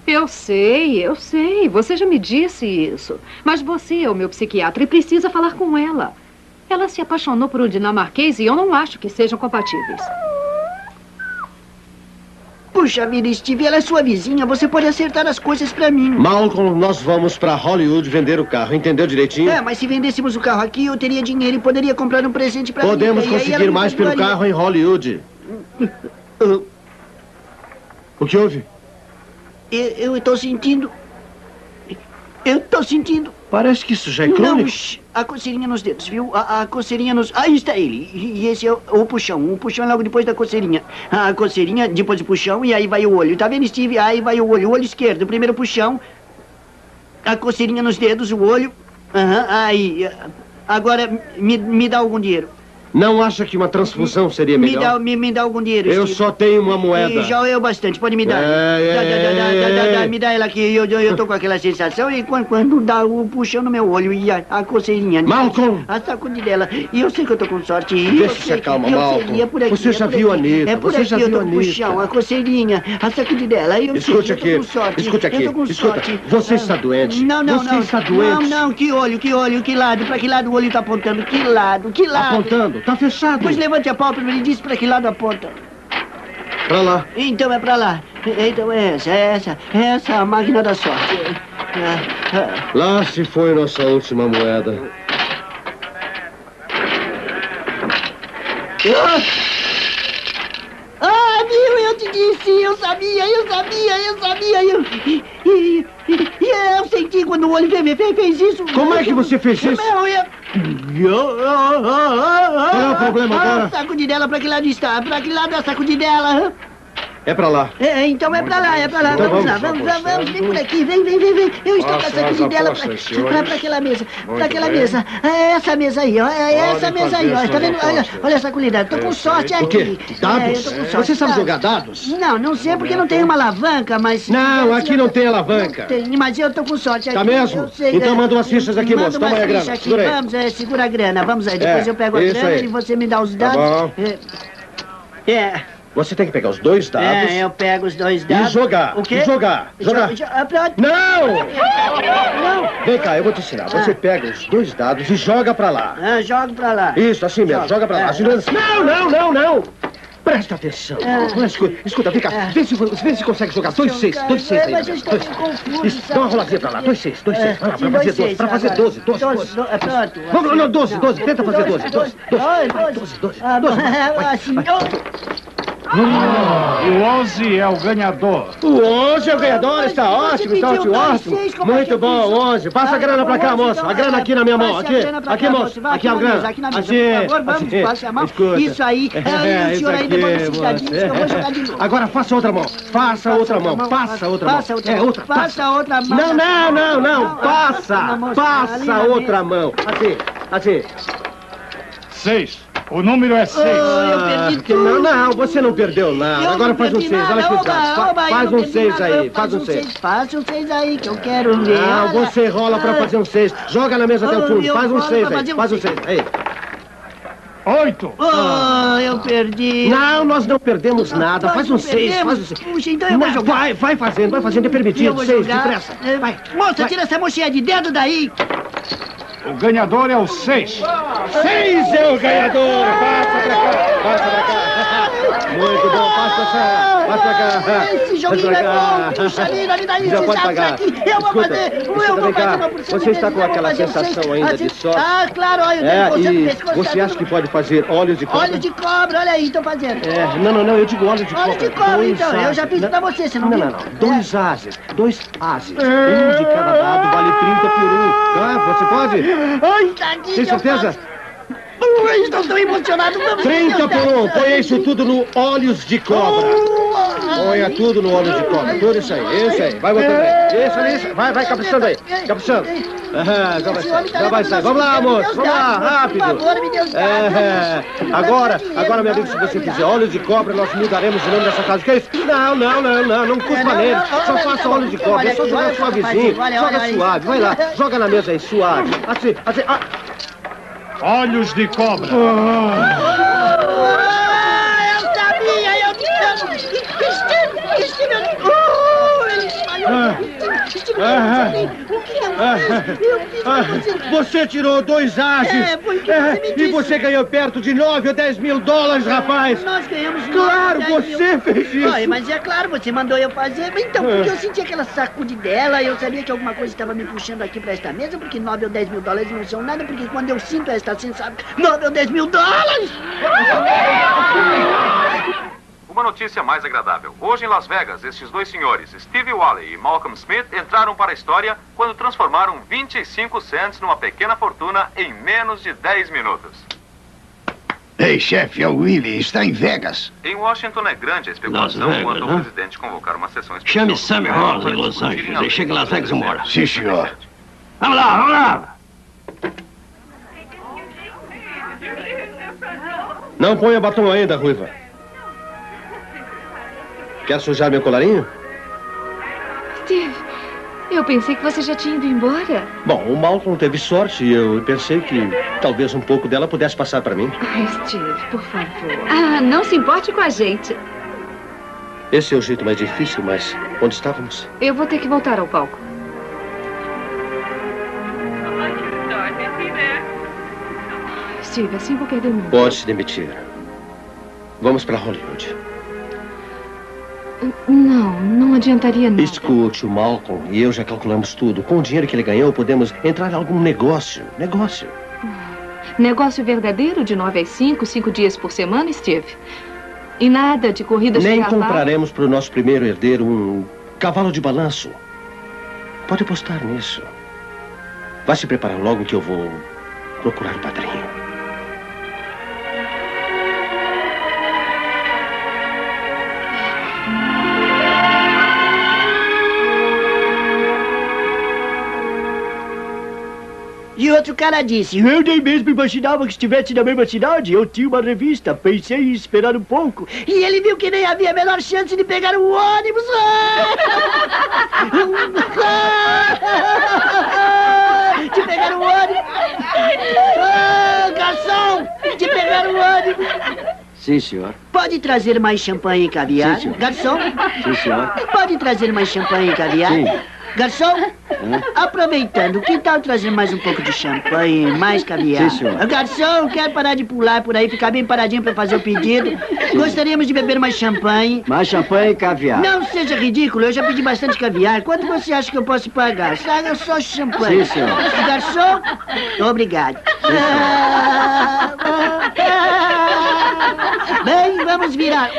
[SPEAKER 12] Eu sei, eu sei. Você já me disse isso. Mas você é o meu psiquiatra e precisa falar com ela. Ela se apaixonou por um dinamarquês e eu não acho que sejam compatíveis.
[SPEAKER 6] Puxa vida, Steve, ela é sua vizinha. Você pode acertar as coisas pra mim.
[SPEAKER 1] Malcolm, nós vamos pra Hollywood vender o carro. Entendeu direitinho?
[SPEAKER 6] É, mas se vendêssemos o carro aqui, eu teria dinheiro e poderia comprar um presente pra
[SPEAKER 1] Podemos
[SPEAKER 6] aí ela
[SPEAKER 1] conseguir mais pelo carro em Hollywood. (laughs) O que houve?
[SPEAKER 6] Eu, eu tô sentindo... Eu tô sentindo...
[SPEAKER 1] Parece que isso já é
[SPEAKER 6] Não,
[SPEAKER 1] crônico.
[SPEAKER 6] shh, a coceirinha nos dedos, viu? A, a coceirinha nos... Aí está ele. E esse é o, o puxão. O puxão é logo depois da coceirinha. A coceirinha, depois do puxão, e aí vai o olho. Tá vendo, Steve? Aí vai o olho. O olho esquerdo, o primeiro puxão. A coceirinha nos dedos, o olho. Aham, aí. Agora, me, me dá algum dinheiro.
[SPEAKER 1] Não acha que uma transfusão seria
[SPEAKER 6] Me
[SPEAKER 1] melhor?
[SPEAKER 6] dá, me, me dá algum dinheiro,
[SPEAKER 1] Eu
[SPEAKER 6] Steve.
[SPEAKER 1] só tenho uma moeda.
[SPEAKER 6] E já o bastante, pode me dar.
[SPEAKER 1] É,
[SPEAKER 6] Dá,
[SPEAKER 1] é,
[SPEAKER 6] dá, dá, dá,
[SPEAKER 1] é.
[SPEAKER 6] me dá ela aqui, eu, eu, eu tô com aquela sensação e quando, quando dá o puxão no meu olho e a, a coceirinha.
[SPEAKER 1] Malcolm!
[SPEAKER 6] A sacudidela. E eu sei que eu tô com sorte.
[SPEAKER 1] Deixa
[SPEAKER 6] eu eu sei,
[SPEAKER 1] Malcolm.
[SPEAKER 6] é por aqui,
[SPEAKER 1] Você
[SPEAKER 6] é
[SPEAKER 1] já viu a. Anitta,
[SPEAKER 6] É por
[SPEAKER 1] você
[SPEAKER 6] aqui,
[SPEAKER 1] já
[SPEAKER 6] eu tô
[SPEAKER 1] a
[SPEAKER 6] com puxão, a coceirinha, a sacudidela. Eu
[SPEAKER 1] Escute
[SPEAKER 6] sei,
[SPEAKER 1] aqui,
[SPEAKER 6] eu tô com sorte.
[SPEAKER 1] escute aqui,
[SPEAKER 6] Eu
[SPEAKER 1] escuta.
[SPEAKER 6] sorte.
[SPEAKER 1] Você
[SPEAKER 6] Ah,
[SPEAKER 1] está doente.
[SPEAKER 6] Não, não,
[SPEAKER 1] Você
[SPEAKER 6] não.
[SPEAKER 1] está
[SPEAKER 6] Não,
[SPEAKER 1] doente.
[SPEAKER 6] não, que olho, que olho, que lado, pra que lado o olho tá apontando? Que lado, que lado?
[SPEAKER 1] Apontando, tá fechado.
[SPEAKER 6] Pois levante a pálpebra e diz pra que lado aponta.
[SPEAKER 1] Pra lá.
[SPEAKER 6] Então é pra lá. Então é essa, é essa, é essa a máquina da sorte. Ah, ah.
[SPEAKER 1] Lá se foi nossa última moeda.
[SPEAKER 6] Ah! Ah, viu? Eu te disse, eu sabia, eu sabia, eu sabia. Eu, eu senti quando o olho fez, isso.
[SPEAKER 1] Como é que você fez isso?
[SPEAKER 6] Eu, eu,
[SPEAKER 1] Qual é o problema agora?
[SPEAKER 6] Ah, sacudidela, pra que lado está? Pra que lado é a sacudidela?
[SPEAKER 1] É pra lá.
[SPEAKER 6] É, então é pra lá, é pra lá.
[SPEAKER 1] Então
[SPEAKER 6] vamos, lá,
[SPEAKER 1] vamos,
[SPEAKER 6] vamos, vamos, vamos, vem por aqui, vem, vem, vem, vem. Eu estou com a
[SPEAKER 1] Façam as
[SPEAKER 6] sacudidela pra, pra, pra aquela mesa, pra
[SPEAKER 1] Muito
[SPEAKER 6] aquela
[SPEAKER 1] bem.
[SPEAKER 6] mesa. É essa mesa aí, ó, é essa
[SPEAKER 1] Podem
[SPEAKER 6] mesa aí, ó. Tá vendo? Olha, olha essa sacudidela. Tô com sorte
[SPEAKER 1] O
[SPEAKER 6] aqui.
[SPEAKER 1] quê? Dados?
[SPEAKER 6] É, eu tô com sorte.
[SPEAKER 1] Você sabe jogar dados?
[SPEAKER 6] Não, não sei porque não tem uma alavanca, mas...
[SPEAKER 1] Não, aqui não tem alavanca.
[SPEAKER 6] Não tem, mas eu tô com sorte aqui.
[SPEAKER 1] Tá mesmo?
[SPEAKER 6] sei,
[SPEAKER 1] Então
[SPEAKER 6] é.
[SPEAKER 1] manda umas fichas aqui, moço. Toma aí a grana. Segura aí.
[SPEAKER 6] Vamos, é, segura a grana. Vamos aí, depois
[SPEAKER 1] É,
[SPEAKER 6] eu pego a grana e você me dá os
[SPEAKER 1] Tá
[SPEAKER 6] dados.
[SPEAKER 1] bom.
[SPEAKER 6] É. É.
[SPEAKER 1] Você tem que pegar os dois dados
[SPEAKER 6] É, eu pego os dois
[SPEAKER 1] e
[SPEAKER 6] dados.
[SPEAKER 1] jogar.
[SPEAKER 6] O quê?
[SPEAKER 1] E jogar. Jogar.
[SPEAKER 6] Jo- jo- ah.
[SPEAKER 1] Não!
[SPEAKER 6] Não.
[SPEAKER 1] Vem cá, eu vou te ensinar. Você pega os dois dados e joga pra lá.
[SPEAKER 6] Ah, jogo pra lá.
[SPEAKER 1] Isso, assim mesmo. Joga pra lá.
[SPEAKER 6] É.
[SPEAKER 1] Assim. Não, não, não, não. Presta atenção.
[SPEAKER 6] É.
[SPEAKER 1] Escuta, escuta, vem cá. Vê se, vê se consegue jogar. Dois seis, dois seis aí.
[SPEAKER 6] Mas eu
[SPEAKER 1] mesa.
[SPEAKER 6] estou confuso,
[SPEAKER 1] dá uma roladinha pra lá. Dois seis, dois seis. Vai lá,
[SPEAKER 6] Sim,
[SPEAKER 1] pra fazer doze. Pra fazer doze, doze, doze.
[SPEAKER 6] do- é, pronto.
[SPEAKER 1] Não, não, doze, doze. Tenta fazer doze, doze.
[SPEAKER 6] Doze, doze.
[SPEAKER 1] doze.
[SPEAKER 6] Ah, (laughs) assim,
[SPEAKER 9] O 11 é o ganhador.
[SPEAKER 1] O 11 é o ganhador, está ótimo, está ótimo, ótimo.
[SPEAKER 6] é
[SPEAKER 1] Muito bom,
[SPEAKER 6] fiz?
[SPEAKER 1] 11. Passa a grana pra cá, moço.
[SPEAKER 6] então,
[SPEAKER 1] A grana aqui na minha mão, aqui.
[SPEAKER 6] pra
[SPEAKER 1] Aqui, moço. Aqui a
[SPEAKER 6] na
[SPEAKER 1] grana.
[SPEAKER 6] aqui na mesa,
[SPEAKER 1] Assim.
[SPEAKER 6] por favor, vamos,
[SPEAKER 1] assim.
[SPEAKER 6] passe a mão. Isso aí, (laughs) é,
[SPEAKER 1] É,
[SPEAKER 6] o
[SPEAKER 1] isso
[SPEAKER 6] senhor aí devolve esses
[SPEAKER 1] moço.
[SPEAKER 6] dadinhos que eu vou jogar de novo.
[SPEAKER 1] Agora faça outra mão. Faça outra mão. Passa outra mão. É,
[SPEAKER 6] mão.
[SPEAKER 1] outra.
[SPEAKER 6] Passa outra mão.
[SPEAKER 1] Não, não, não, não. Passa. Passa outra mão. Assim, assim.
[SPEAKER 9] Seis. O número é seis.
[SPEAKER 6] Oh, eu perdi
[SPEAKER 1] Ah, que- Não, não, você não perdeu nada.
[SPEAKER 6] Eu
[SPEAKER 1] Agora
[SPEAKER 6] não
[SPEAKER 1] faz um
[SPEAKER 6] perdi
[SPEAKER 1] seis.
[SPEAKER 6] nada.
[SPEAKER 1] Olha o
[SPEAKER 6] Oba.
[SPEAKER 1] Fa-
[SPEAKER 6] oba,
[SPEAKER 1] Faz um
[SPEAKER 6] perdi
[SPEAKER 1] seis
[SPEAKER 6] nada.
[SPEAKER 1] aí. Faz um seis.
[SPEAKER 6] Faça um seis aí, que eu quero ver.
[SPEAKER 1] Não,
[SPEAKER 6] olha.
[SPEAKER 1] você rola pra fazer um seis. Joga na mesa até o
[SPEAKER 6] Oh,
[SPEAKER 1] fundo. Faz um seis aí. Faz um
[SPEAKER 6] seis.
[SPEAKER 1] Aí.
[SPEAKER 9] Oito.
[SPEAKER 6] Oh, eu perdi.
[SPEAKER 1] Não, nós não perdemos nada.
[SPEAKER 6] Nós
[SPEAKER 1] Faz um seis.
[SPEAKER 6] perdemos.
[SPEAKER 1] Faz um seis.
[SPEAKER 6] Puxa, então eu vou jogar.
[SPEAKER 1] Vai, vai fazendo, vai fazendo. É permitido. Seis,
[SPEAKER 6] jogar.
[SPEAKER 1] depressa.
[SPEAKER 6] É,
[SPEAKER 1] Vai.
[SPEAKER 6] Moça,
[SPEAKER 1] vai.
[SPEAKER 6] tira essa mochinha de dedo daí.
[SPEAKER 9] O ganhador é o seis.
[SPEAKER 1] Seis é o ganhador! Passa pra cá! Passa pra cá! Muito Passa pra cá!
[SPEAKER 6] Esse joguinho é bom. Puxa vida, me dá
[SPEAKER 1] Já
[SPEAKER 6] esse
[SPEAKER 1] pode pagar.
[SPEAKER 6] aqui. Eu vou
[SPEAKER 1] Escuta,
[SPEAKER 6] fazer. Eu vou fazer uma porção
[SPEAKER 1] Você está com aquela sensação ainda
[SPEAKER 6] Ah,
[SPEAKER 1] de sorte?
[SPEAKER 6] Ah, claro, olha,
[SPEAKER 1] É,
[SPEAKER 6] você
[SPEAKER 1] e você acha que pode fazer óleos de cobra?
[SPEAKER 6] Óleo de cobra, olha aí, tô fazendo.
[SPEAKER 1] É, não, não, não, eu digo óleo de cobra.
[SPEAKER 6] Óleo de cobra, então. Eu já fiz pra você, você não
[SPEAKER 1] Não, não, não. Dois ases. Dois ases. Um de cada dado vale 30 por um. Tá? Você pode?
[SPEAKER 6] Ai, tadinho.
[SPEAKER 1] Tem certeza?
[SPEAKER 6] Ui, estou tão emocionado. Vamos
[SPEAKER 1] 30 por um. Põe isso tudo no óleos de cobra. Ponha tudo no óleo de coco. Tudo isso aí. Isso aí. Vai botando aí. Isso. Isso. Vai, vai caprichando aí. Caprichando. Aham, já vai sair. Já vai sair. Vamos lá, moço. Vamos lá, rápido. É, agora, agora, meu amigo, se você quiser óleo de cobra, nós mudaremos o nome dessa casa. Que é isso? Não, não, não, não, não cuspa nele. Só faça óleo de cobra, é só jogar suavezinho. Joga suave, vai lá, joga na mesa aí, suave. Assim, assim. Ah.
[SPEAKER 9] Olhos de cobra.
[SPEAKER 6] Ah, eu sabia, eu te Steve, Steve, eu... Oh, ele espalhou. Steve,
[SPEAKER 1] Ah,
[SPEAKER 6] o que eu fiz? Eu fiz pra você.
[SPEAKER 1] Você tirou dois ases.
[SPEAKER 6] É, foi o que você me
[SPEAKER 1] E
[SPEAKER 6] disse.
[SPEAKER 1] você ganhou perto de 9 ou 10 mil dólares, rapaz.
[SPEAKER 6] Nós ganhamos
[SPEAKER 1] Claro,
[SPEAKER 6] 10 mil.
[SPEAKER 1] você fez isso.
[SPEAKER 6] Olha, mas é claro, você mandou eu fazer. Então,
[SPEAKER 1] É.
[SPEAKER 6] porque eu senti aquela sacudidela, eu sabia que alguma coisa estava me puxando aqui para esta mesa, porque 9 ou 10 mil dólares não são nada, porque quando eu sinto esta sensação, 9 ou 10 mil dólares! (laughs)
[SPEAKER 3] Uma notícia mais agradável. Hoje em Las Vegas, estes dois senhores, Steve Wally e Malcolm Smith, entraram para a história quando transformaram 25 cents numa pequena fortuna em menos de 10 minutos.
[SPEAKER 4] Ei, chefe, é o Willie. Está em Vegas.
[SPEAKER 3] Em Washington é grande a especulação
[SPEAKER 7] Vegas,
[SPEAKER 3] quanto ao
[SPEAKER 7] né?
[SPEAKER 3] presidente convocar uma sessão especial.
[SPEAKER 7] Chame
[SPEAKER 3] do
[SPEAKER 7] Sammy
[SPEAKER 3] para
[SPEAKER 7] em Los Angeles. Ele chega em Las Vegas e mora.
[SPEAKER 4] Sim, senhor.
[SPEAKER 7] Vamos lá, vamos lá.
[SPEAKER 1] Não ponha batom ainda, Ruiva. Quer sujar meu colarinho?
[SPEAKER 5] Steve, eu pensei que você já tinha ido embora.
[SPEAKER 1] Bom, o Malcolm teve sorte e eu pensei que talvez um pouco dela pudesse passar para mim.
[SPEAKER 5] Ai, Steve, por favor. Ah, não se importe com a gente.
[SPEAKER 1] Esse é o jeito mais difícil, mas onde estávamos?
[SPEAKER 5] Eu vou ter que voltar ao palco. Steve, assim vou perder muito.
[SPEAKER 1] Pode se demitir. Vamos para Hollywood.
[SPEAKER 5] Não, não adiantaria nada.
[SPEAKER 1] Escute, o Malcolm e eu já calculamos tudo. Com o dinheiro que ele ganhou, podemos entrar em algum negócio. Negócio.
[SPEAKER 5] Negócio verdadeiro de 9 às 5, cinco dias por semana, Steve? E nada de corridas
[SPEAKER 1] Nem
[SPEAKER 5] de cavalo?
[SPEAKER 1] compraremos para o nosso primeiro herdeiro um cavalo de balanço. Pode apostar nisso. Vá se preparar logo que eu vou procurar o padrinho.
[SPEAKER 6] E outro cara disse, eu nem mesmo imaginava que estivesse na mesma cidade. Eu tinha uma revista, pensei em esperar um pouco. E ele viu que nem havia a menor chance de pegar o ônibus. (laughs) de pegar o ônibus. Ah, garçom, de pegar o ônibus.
[SPEAKER 7] Sim, senhor.
[SPEAKER 6] Pode trazer mais champanhe e caviar?
[SPEAKER 7] Sim, senhor.
[SPEAKER 6] Garçom,
[SPEAKER 7] Sim, senhor.
[SPEAKER 6] pode trazer mais champanhe e caviar?
[SPEAKER 7] Sim.
[SPEAKER 6] Garçom, aproveitando, que tal trazer mais um pouco de champanhe, mais caviar?
[SPEAKER 7] Sim, senhor.
[SPEAKER 6] Garçom, quer parar de pular por aí, ficar bem paradinho para fazer o pedido? Gostaríamos de beber mais champanhe.
[SPEAKER 7] Mais champanhe e caviar.
[SPEAKER 6] Não seja ridículo, eu já pedi bastante caviar. Quanto você acha que eu posso pagar? Traga só champanhe.
[SPEAKER 7] Sim, senhor.
[SPEAKER 6] Garçom, obrigado. Bem, vamos virar.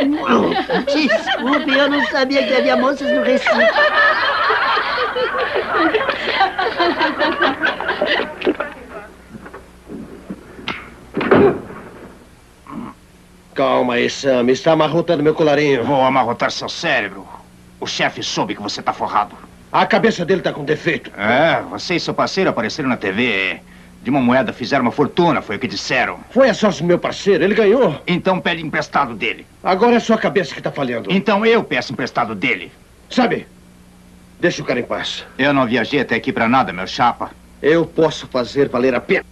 [SPEAKER 6] Desculpe, eu não sabia que havia moças no Recife.
[SPEAKER 1] Calma aí, Sam. Está amarrotando meu colarinho.
[SPEAKER 13] Vou amarrotar seu cérebro. O chefe soube que você tá forrado.
[SPEAKER 1] A cabeça dele está com defeito.
[SPEAKER 13] É, você e seu parceiro apareceram na TV. De uma moeda fizeram uma fortuna, foi o que disseram.
[SPEAKER 1] Foi a sorte do meu parceiro. Ele ganhou.
[SPEAKER 13] Então pede emprestado dele.
[SPEAKER 1] Agora é sua cabeça que está falhando.
[SPEAKER 13] Então eu peço emprestado dele.
[SPEAKER 1] Sabe? Deixa o cara em paz.
[SPEAKER 13] Eu não viajei até aqui pra nada, meu chapa.
[SPEAKER 1] Eu posso fazer valer a pena.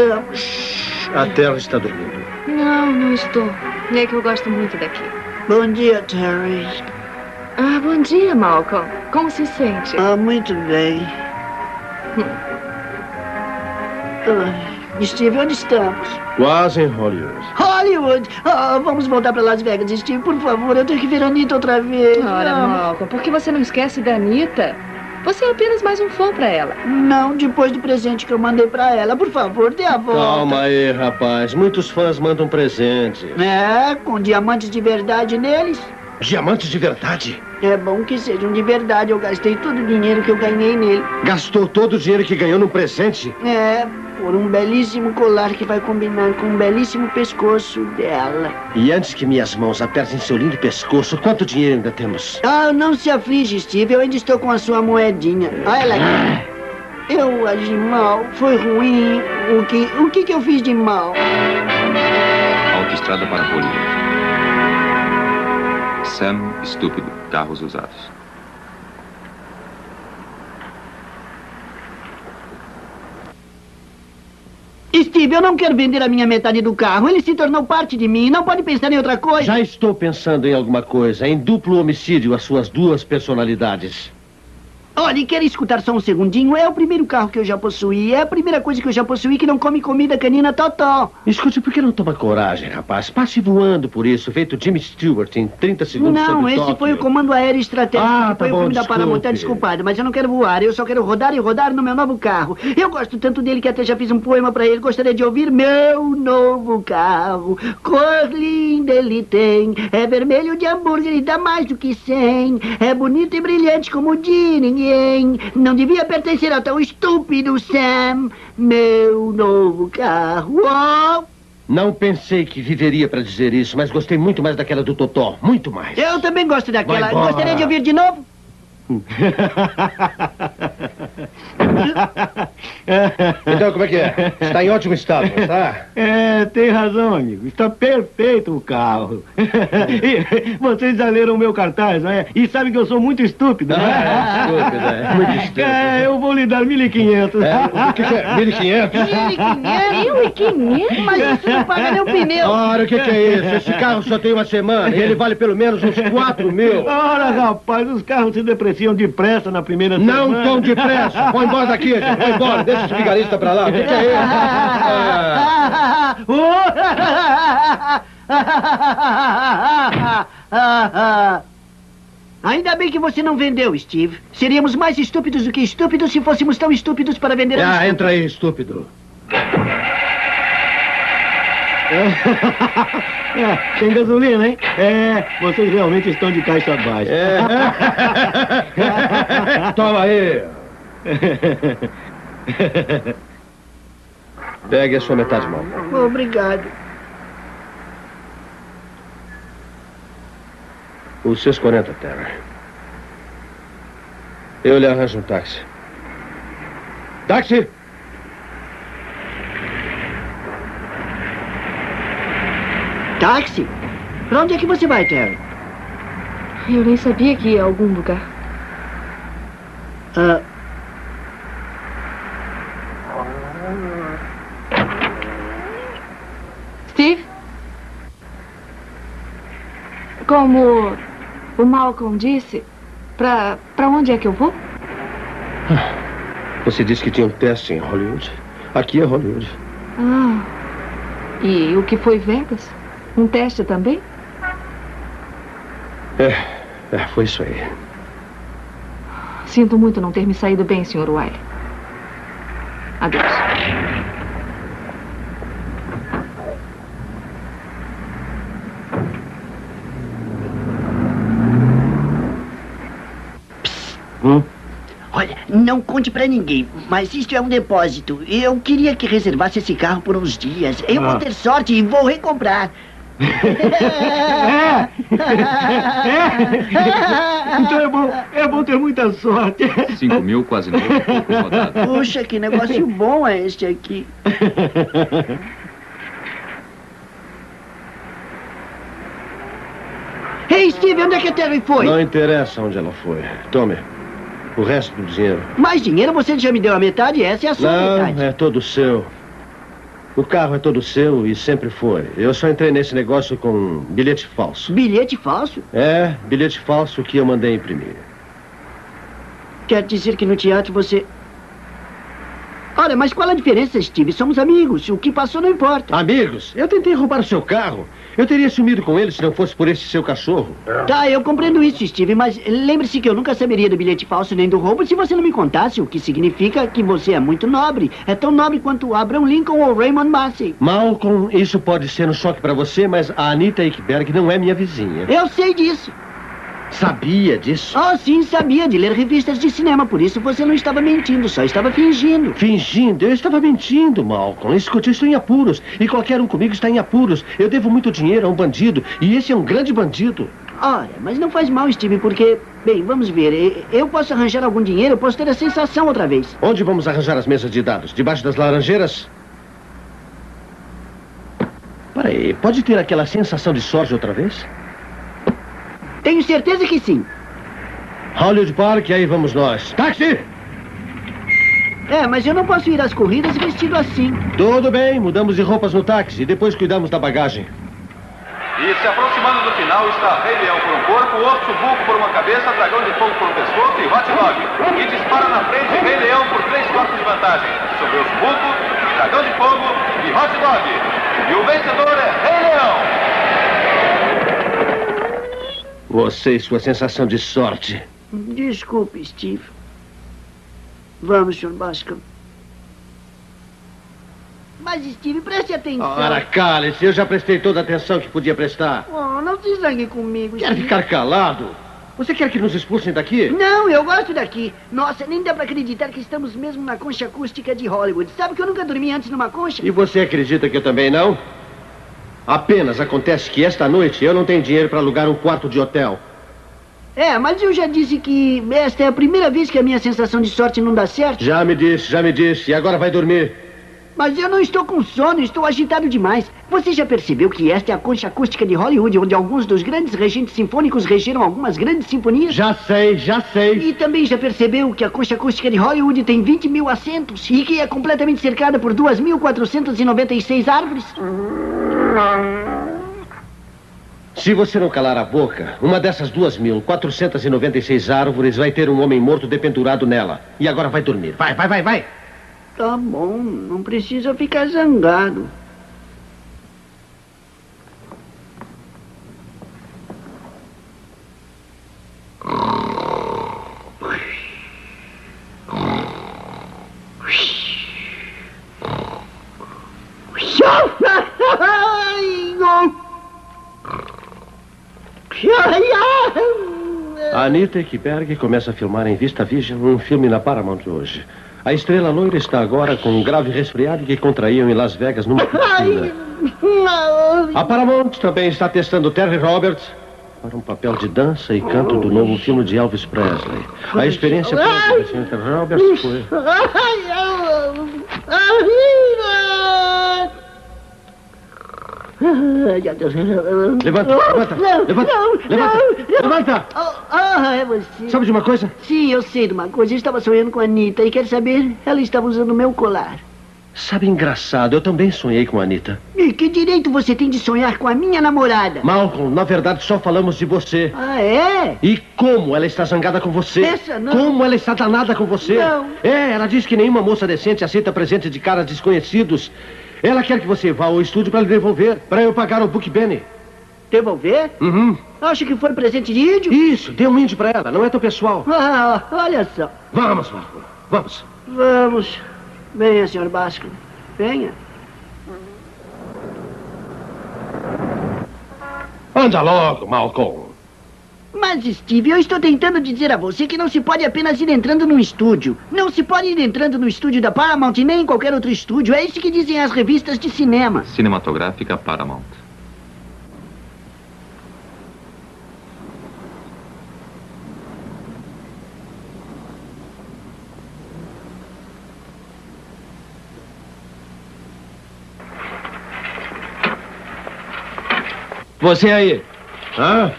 [SPEAKER 6] Estamos?
[SPEAKER 1] A terra está dormindo.
[SPEAKER 5] Não, não estou. É que eu gosto muito daqui.
[SPEAKER 6] Bom dia, Terry.
[SPEAKER 5] Ah, bom dia, Malcolm. Como se sente?
[SPEAKER 6] Ah, muito bem. Ai, Steve, onde estamos?
[SPEAKER 1] Quase em Hollywood.
[SPEAKER 6] Hollywood! Ah, vamos voltar para Las Vegas, Steve, por favor. Eu tenho que ver a Anitta outra vez.
[SPEAKER 5] Ora,
[SPEAKER 6] Ah,
[SPEAKER 5] Malcolm, por que você não esquece da Anitta? Você é apenas mais um fã pra ela.
[SPEAKER 6] Não, depois do presente que eu mandei pra ela. Por favor, dê a volta.
[SPEAKER 1] Calma aí, rapaz. Muitos fãs mandam presentes.
[SPEAKER 6] É, com diamantes de verdade neles.
[SPEAKER 1] Diamantes de verdade?
[SPEAKER 6] É bom que sejam de verdade. Eu gastei todo o dinheiro que eu ganhei nele.
[SPEAKER 1] Gastou todo o dinheiro que ganhou num presente?
[SPEAKER 6] É, por um belíssimo colar que vai combinar com um belíssimo pescoço dela.
[SPEAKER 1] E antes que minhas mãos apertem seu lindo pescoço, quanto dinheiro ainda temos?
[SPEAKER 6] Ah, não se aflige, Steve. Eu ainda estou com a sua moedinha. Olha ela aqui. Eu agi mal. Foi ruim. O que, o que, que eu fiz de mal?
[SPEAKER 10] Autoestrada para Hollywood. Sam, estúpido. Carros usados.
[SPEAKER 6] Steve, eu não quero vender a minha metade do carro. Ele se tornou parte de mim. Não pode pensar em outra coisa.
[SPEAKER 1] Já estou pensando em alguma coisa. Em duplo homicídio, as suas duas personalidades.
[SPEAKER 6] Olha, quer escutar só um segundinho? É o primeiro carro que eu já possuí. É a primeira coisa que eu já possuí que não come comida canina totó.
[SPEAKER 1] Escute, por que não toma coragem, rapaz? Passe voando por isso, feito Jimmy Stewart em 30 segundos
[SPEAKER 6] Não, esse
[SPEAKER 1] Tóquio.
[SPEAKER 6] foi o Comando Aéreo Estratégico.
[SPEAKER 1] Ah,
[SPEAKER 6] que foi
[SPEAKER 1] tá
[SPEAKER 6] o filme da Paramount. Tá desculpado, mas eu não quero voar. Eu só quero rodar e rodar no meu novo carro. Eu gosto tanto dele que até já fiz um poema pra ele. Gostaria de ouvir meu novo carro. Cor linda ele tem. É vermelho de hambúrguer e dá mais do que 100. É bonito e brilhante como de ninguém. Não devia pertencer a tão estúpido Sam. Meu novo carro. Oh!
[SPEAKER 1] Não pensei que viveria pra dizer isso, mas gostei muito mais daquela do Totó. Muito mais.
[SPEAKER 6] Eu também gosto daquela. Gostaria de ouvir de novo? (laughs)
[SPEAKER 1] Então, como é que é? Está em ótimo estado, não está? (laughs)
[SPEAKER 14] É, tem razão, amigo. Está perfeito o carro. (laughs) E vocês já leram o meu cartaz, não é? E sabem que eu sou muito estúpido, não é?
[SPEAKER 1] É, estúpido, é. Muito estúpido.
[SPEAKER 14] É, eu vou lhe dar 1.500.
[SPEAKER 1] É, o que, que é? 1.500?
[SPEAKER 6] 1.500? Mas isso não paga nem o pneu.
[SPEAKER 1] Ora, o que, que é isso? Esse carro só tem uma semana e ele vale pelo menos uns 4 mil.
[SPEAKER 14] Ora, rapaz, os carros se depreciam depressa na primeira
[SPEAKER 1] Não
[SPEAKER 14] semana.
[SPEAKER 1] tão depressa. Vai embora daqui, gente. Vai embora. Deixa esse vigarista pra lá. O que, que é isso? (laughs)
[SPEAKER 6] Ainda bem que você não vendeu, Steve. Seríamos mais estúpidos do que estúpidos se fôssemos tão estúpidos para vender
[SPEAKER 1] Ah, entra aí, estúpido. (laughs)
[SPEAKER 14] É, tem gasolina, hein? É, vocês realmente estão de caixa baixa.
[SPEAKER 1] É. (laughs) Toma aí. Pegue a sua metade, mal.
[SPEAKER 6] Obrigado.
[SPEAKER 1] Os seus 40, Terra. Eu lhe arranjo um táxi. Táxi!
[SPEAKER 6] Táxi? Pra onde é que você vai, Terry?
[SPEAKER 5] Eu nem sabia que ia a algum lugar.
[SPEAKER 6] Ah,
[SPEAKER 5] Steve? Como o Malcolm disse, pra, pra onde é que eu vou?
[SPEAKER 1] Você disse que tinha um teste em Hollywood. Aqui é Hollywood.
[SPEAKER 5] Ah, e o que foi Vegas? Um teste também?
[SPEAKER 1] É, é, foi isso aí.
[SPEAKER 5] Sinto muito não ter me saído bem, Sr. Wiley. Adeus.
[SPEAKER 6] olha, não conte pra ninguém, mas isto é um depósito. Eu queria que reservasse esse carro por uns dias. Eu vou
[SPEAKER 14] Ah.
[SPEAKER 6] ter sorte e vou recomprar. (laughs)
[SPEAKER 14] É. Então é bom, é bom ter muita sorte.
[SPEAKER 10] 5 mil, quase novo, pouco rodado.
[SPEAKER 6] Puxa, que negócio bom é este aqui. Ei, Steve, onde é que a Terry foi?
[SPEAKER 1] Não interessa onde ela foi. Tome. O resto do dinheiro.
[SPEAKER 6] Mais dinheiro? Você já me deu a metade? Essa é a sua metade.
[SPEAKER 1] Não, é todo seu. O carro é todo seu e sempre foi. Eu só entrei nesse negócio com bilhete falso.
[SPEAKER 6] Bilhete falso?
[SPEAKER 1] É, bilhete falso que eu mandei imprimir.
[SPEAKER 6] Quer dizer que no teatro você... Ora, mas qual a diferença, Steve? Somos amigos. O que passou não importa.
[SPEAKER 1] Amigos, eu tentei roubar o seu carro. Eu teria sumido com ele se não fosse por esse seu cachorro.
[SPEAKER 6] Tá, eu compreendo isso, Steve, mas lembre-se que eu nunca saberia do bilhete falso nem do roubo se você não me contasse, o que significa que você é muito nobre. É tão nobre quanto Abraham Lincoln ou Raymond Massey.
[SPEAKER 1] Malcolm, isso pode ser um choque pra você, mas a Anita Ekberg não é minha vizinha.
[SPEAKER 6] Eu sei disso.
[SPEAKER 1] Sabia disso?
[SPEAKER 6] Oh, sim, sabia de ler revistas de cinema, por isso você não estava mentindo, só estava fingindo.
[SPEAKER 1] Fingindo? Eu estava mentindo, Malcolm. Escute, eu estou em apuros. E qualquer um comigo está em apuros. Eu devo muito dinheiro a um bandido. E esse é um grande bandido.
[SPEAKER 6] Ora, mas não faz mal, Steve, porque... Bem, vamos ver. Eu posso arranjar algum dinheiro, eu posso ter a sensação outra vez.
[SPEAKER 1] Onde vamos arranjar as mesas de dados? Debaixo das laranjeiras? Peraí, pode ter aquela sensação de sorte outra vez?
[SPEAKER 6] Tenho certeza que sim.
[SPEAKER 1] Hollywood Park, aí vamos nós. Táxi!
[SPEAKER 6] É, mas eu não posso ir às corridas vestido assim.
[SPEAKER 1] Tudo bem, mudamos de roupas no táxi e depois cuidamos da bagagem.
[SPEAKER 3] E se aproximando do final está Rei Leão por um corpo, Urso Vulco por uma cabeça, Dragão de Fogo por um pescoço e Hot Dog. E dispara na frente Rei Leão por três corpos de vantagem. Sobre Urso Vulco, Dragão de Fogo e Hot Dog. E o vencedor é Rei Leão.
[SPEAKER 1] Você e sua sensação de sorte.
[SPEAKER 6] Desculpe, Steve. Vamos, Sr. Bascom. Mas, Steve, preste atenção.
[SPEAKER 1] Ora, cale-se, eu já prestei toda a atenção que podia prestar.
[SPEAKER 6] Oh, não se zangue comigo,
[SPEAKER 1] Quer
[SPEAKER 6] Steve.
[SPEAKER 1] ficar calado? Você quer que nos expulsem daqui?
[SPEAKER 6] Não, eu gosto daqui. Nossa, nem dá pra acreditar que estamos mesmo na concha acústica de Hollywood. Sabe que eu nunca dormi antes numa concha?
[SPEAKER 1] E você acredita que eu também não? Apenas acontece que esta noite eu não tenho dinheiro para alugar um quarto de hotel.
[SPEAKER 6] É, mas eu já disse que esta é a primeira vez que a minha sensação de sorte não dá certo.
[SPEAKER 1] Já me disse, já me disse. E agora vai dormir.
[SPEAKER 6] Mas eu não estou com sono, estou agitado demais. Você já percebeu que esta é a concha acústica de Hollywood, onde alguns dos grandes regentes sinfônicos regeram algumas grandes sinfonias?
[SPEAKER 1] Já sei, já sei.
[SPEAKER 6] E também já percebeu que a concha acústica de Hollywood tem 20 mil assentos e que é completamente cercada por 2.496 árvores?
[SPEAKER 1] Se você não calar a boca, uma dessas 2.496 árvores vai ter um homem morto dependurado nela. E agora vai dormir. Vai, vai, vai, vai.
[SPEAKER 6] Tá bom, não precisa ficar zangado.
[SPEAKER 1] A Anita Ekberg começa a filmar em Vista Vision um filme na Paramount hoje. A estrela loira está agora com um grave resfriado que contraíam em Las Vegas numa piscina. A Paramount também está testando Terry Roberts para um papel de dança e canto do novo filme de Elvis Presley. A experiência para o Terry Roberts foi... Levanta, levanta, levanta, levanta, levanta!
[SPEAKER 6] Ah, é você.
[SPEAKER 1] Sabe de uma coisa?
[SPEAKER 6] Sim, eu sei de uma coisa. Eu estava sonhando com a Anitta e quer saber? Ela estava usando o meu colar.
[SPEAKER 1] Sabe, engraçado, eu também sonhei com a Anitta.
[SPEAKER 6] E que direito você tem de sonhar com a minha namorada?
[SPEAKER 1] Malcolm, na verdade só falamos de você.
[SPEAKER 6] Ah, é?
[SPEAKER 1] E como ela está zangada com você?
[SPEAKER 6] Essa não.
[SPEAKER 1] Como ela está danada com você?
[SPEAKER 6] Não.
[SPEAKER 1] É, ela diz que nenhuma moça decente aceita presente de caras desconhecidos. Ela quer que você vá ao estúdio para lhe devolver, para eu pagar o Book Benny.
[SPEAKER 6] Devolver?
[SPEAKER 1] Uhum.
[SPEAKER 6] Acha que foi presente de índio?
[SPEAKER 1] Isso, dê um índio para ela, não é tão pessoal.
[SPEAKER 6] Ah, olha só.
[SPEAKER 1] Vamos, Malcolm, vamos.
[SPEAKER 6] Vamos. Venha, senhor Basco. Venha.
[SPEAKER 1] Anda logo, Malcolm.
[SPEAKER 6] Mas, Steve, eu estou tentando dizer a você que não se pode apenas ir entrando num estúdio. Não se pode ir entrando no estúdio da Paramount e nem em qualquer outro estúdio. É isso que dizem as revistas de cinema.
[SPEAKER 10] Cinematográfica Paramount.
[SPEAKER 13] Você aí.
[SPEAKER 1] Hã?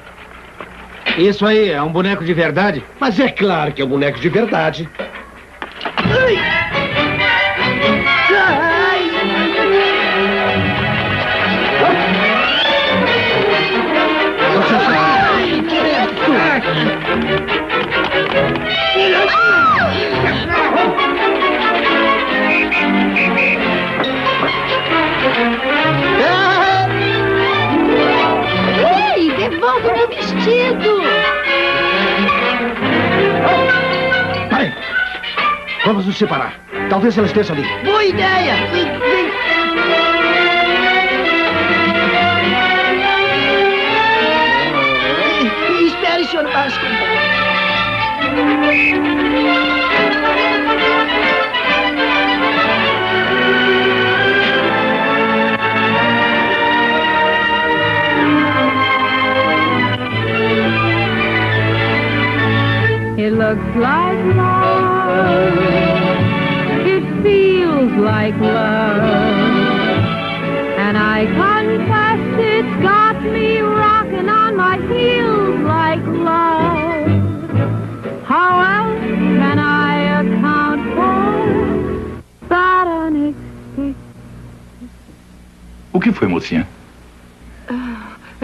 [SPEAKER 13] Isso aí é um boneco de verdade?
[SPEAKER 1] Mas é claro que é um boneco de verdade. meu vestido! Ai, parem! Vamos nos separar. Talvez ela esteja ali.
[SPEAKER 6] Boa ideia! Vem, vem. Espere, senhor
[SPEAKER 15] Vasco. Looks like love. It feels like love. And I confess it's got me rocking on my heels like love. How else can I account for that unexpected?
[SPEAKER 2] O que foi, mocinha?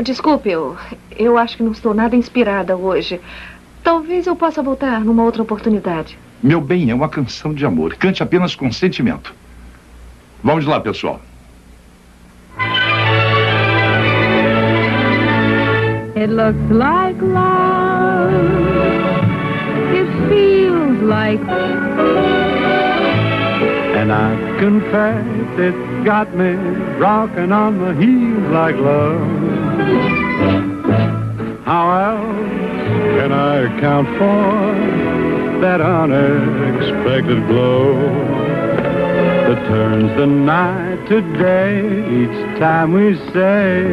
[SPEAKER 5] Desculpe, eu, eu acho que não estou nada inspirada hoje. Talvez eu possa voltar numa outra oportunidade.
[SPEAKER 2] Meu bem, é uma canção de amor. Cante apenas com sentimento. Vamos lá, pessoal.
[SPEAKER 15] It looks like love. It feels like
[SPEAKER 9] And I confess it's got me rocking on the heels like love. How else can I account for that unexpected glow that turns the night to day each time we say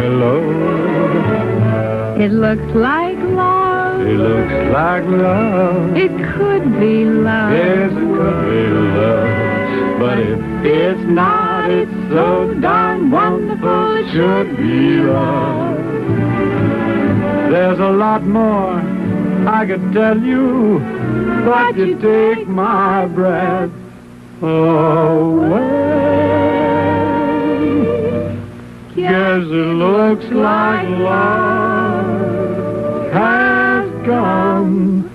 [SPEAKER 9] hello?
[SPEAKER 15] it looks like love.
[SPEAKER 9] It looks like love.
[SPEAKER 15] It could be love.
[SPEAKER 9] Yes, it could be love. But if it's not, it's so darn wonderful, it should be love. There's a lot more I could tell you, but you take my breath away. Guess it looks like love has come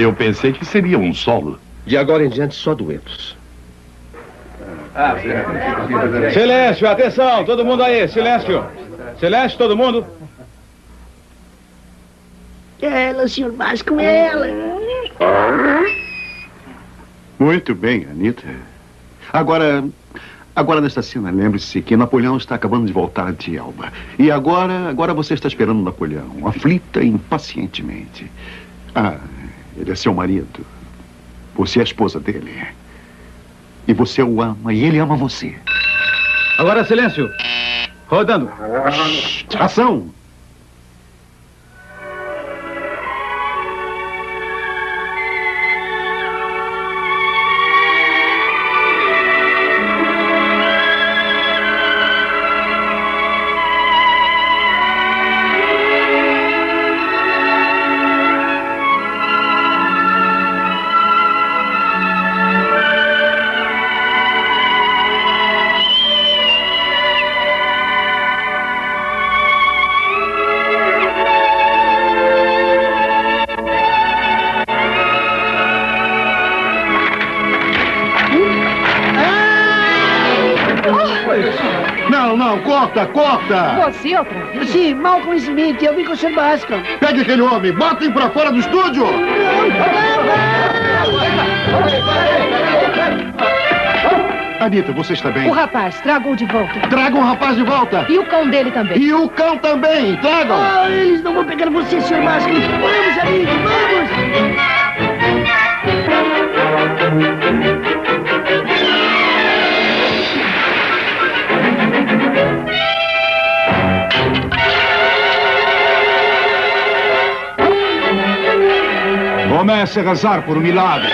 [SPEAKER 2] Eu pensei que seria um solo.
[SPEAKER 1] De agora em diante, só duetos.
[SPEAKER 3] Silêncio, atenção, todo mundo aí, silêncio. Silêncio, todo mundo.
[SPEAKER 6] Ela, Sr. Bascom, ela.
[SPEAKER 16] Muito bem, Anitta. Agora, agora nesta cena, lembre-se que Napoleão está acabando de voltar de Elba. E agora, agora você está esperando Napoleão, aflita impacientemente. Ah, ele é seu marido. Você é a esposa dele. E você o ama e ele ama você.
[SPEAKER 3] Agora silêncio. Rodando.
[SPEAKER 16] Ação! Corta, corta!
[SPEAKER 12] Você outra vez?
[SPEAKER 6] Sim, Malcolm Smith, eu vim com o Sr. Bascom.
[SPEAKER 16] Pegue aquele homem, botem pra fora do estúdio! Anitta, você está bem?
[SPEAKER 12] O rapaz, traga-o de volta.
[SPEAKER 16] Tragam o rapaz de volta!
[SPEAKER 12] E o cão dele também.
[SPEAKER 16] E o cão também, tragam!
[SPEAKER 6] Ah, eles não vão pegar você, Sr. Bascom. Vamos, amigo, vamos!
[SPEAKER 17] Comece a rezar por um milagre.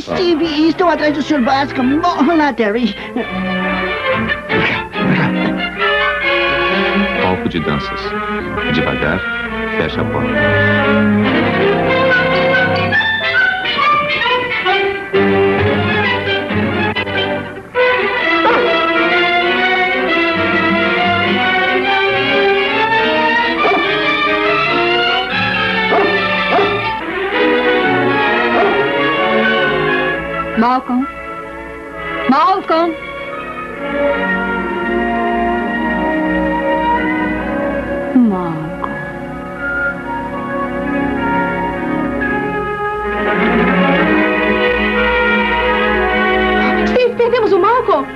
[SPEAKER 6] Steve, estão atrás do Sr. Bascom. Vamos lá, Terry.
[SPEAKER 10] De danças. Devagar, fecha a porta.
[SPEAKER 12] Malcolm. Malcolm. O Malcolm.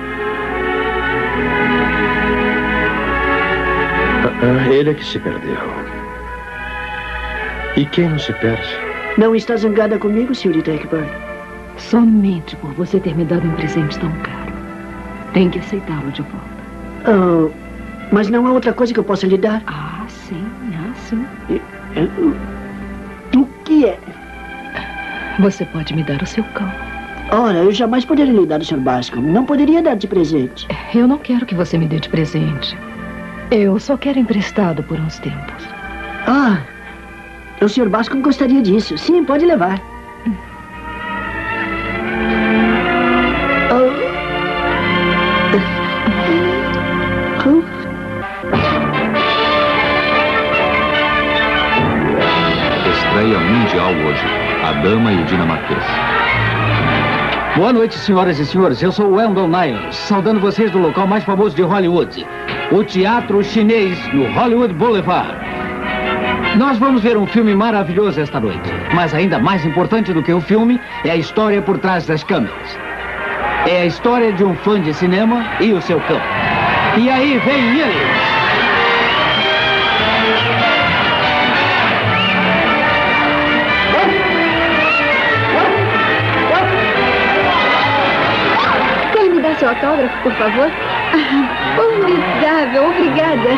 [SPEAKER 1] Ah, ele é que se perdeu. E quem não se perde?
[SPEAKER 6] Não está zangada comigo, senhorita Eckburn?
[SPEAKER 12] Somente por você ter me dado um presente tão caro. Tem que aceitá-lo de volta.
[SPEAKER 6] Ah, mas não há outra coisa que eu possa lhe dar?
[SPEAKER 12] Ah, sim, ah, sim.
[SPEAKER 6] O que é?
[SPEAKER 12] Você pode me dar o seu cão.
[SPEAKER 6] Ora, eu jamais poderia lhe dar o Sr. Bascom. Não poderia dar de presente.
[SPEAKER 12] Eu não quero que você me dê de presente. Eu só quero emprestado por uns tempos.
[SPEAKER 6] Ah, o Sr. Bascom gostaria disso. Sim, pode levar.
[SPEAKER 10] Estreia mundial hoje. A Dama e o Dinamarquês.
[SPEAKER 7] Boa noite, senhoras e senhores. Eu sou o Wendell Niles, saudando vocês do local mais famoso de Hollywood, o Teatro Chinês no Hollywood Boulevard. Nós vamos ver um filme maravilhoso esta noite, mas ainda mais importante do que o filme é a história por trás das câmeras. É a história de um fã de cinema e o seu cão. E aí vem ele!
[SPEAKER 5] autógrafo, por favor? Formidável, (laughs) obrigada.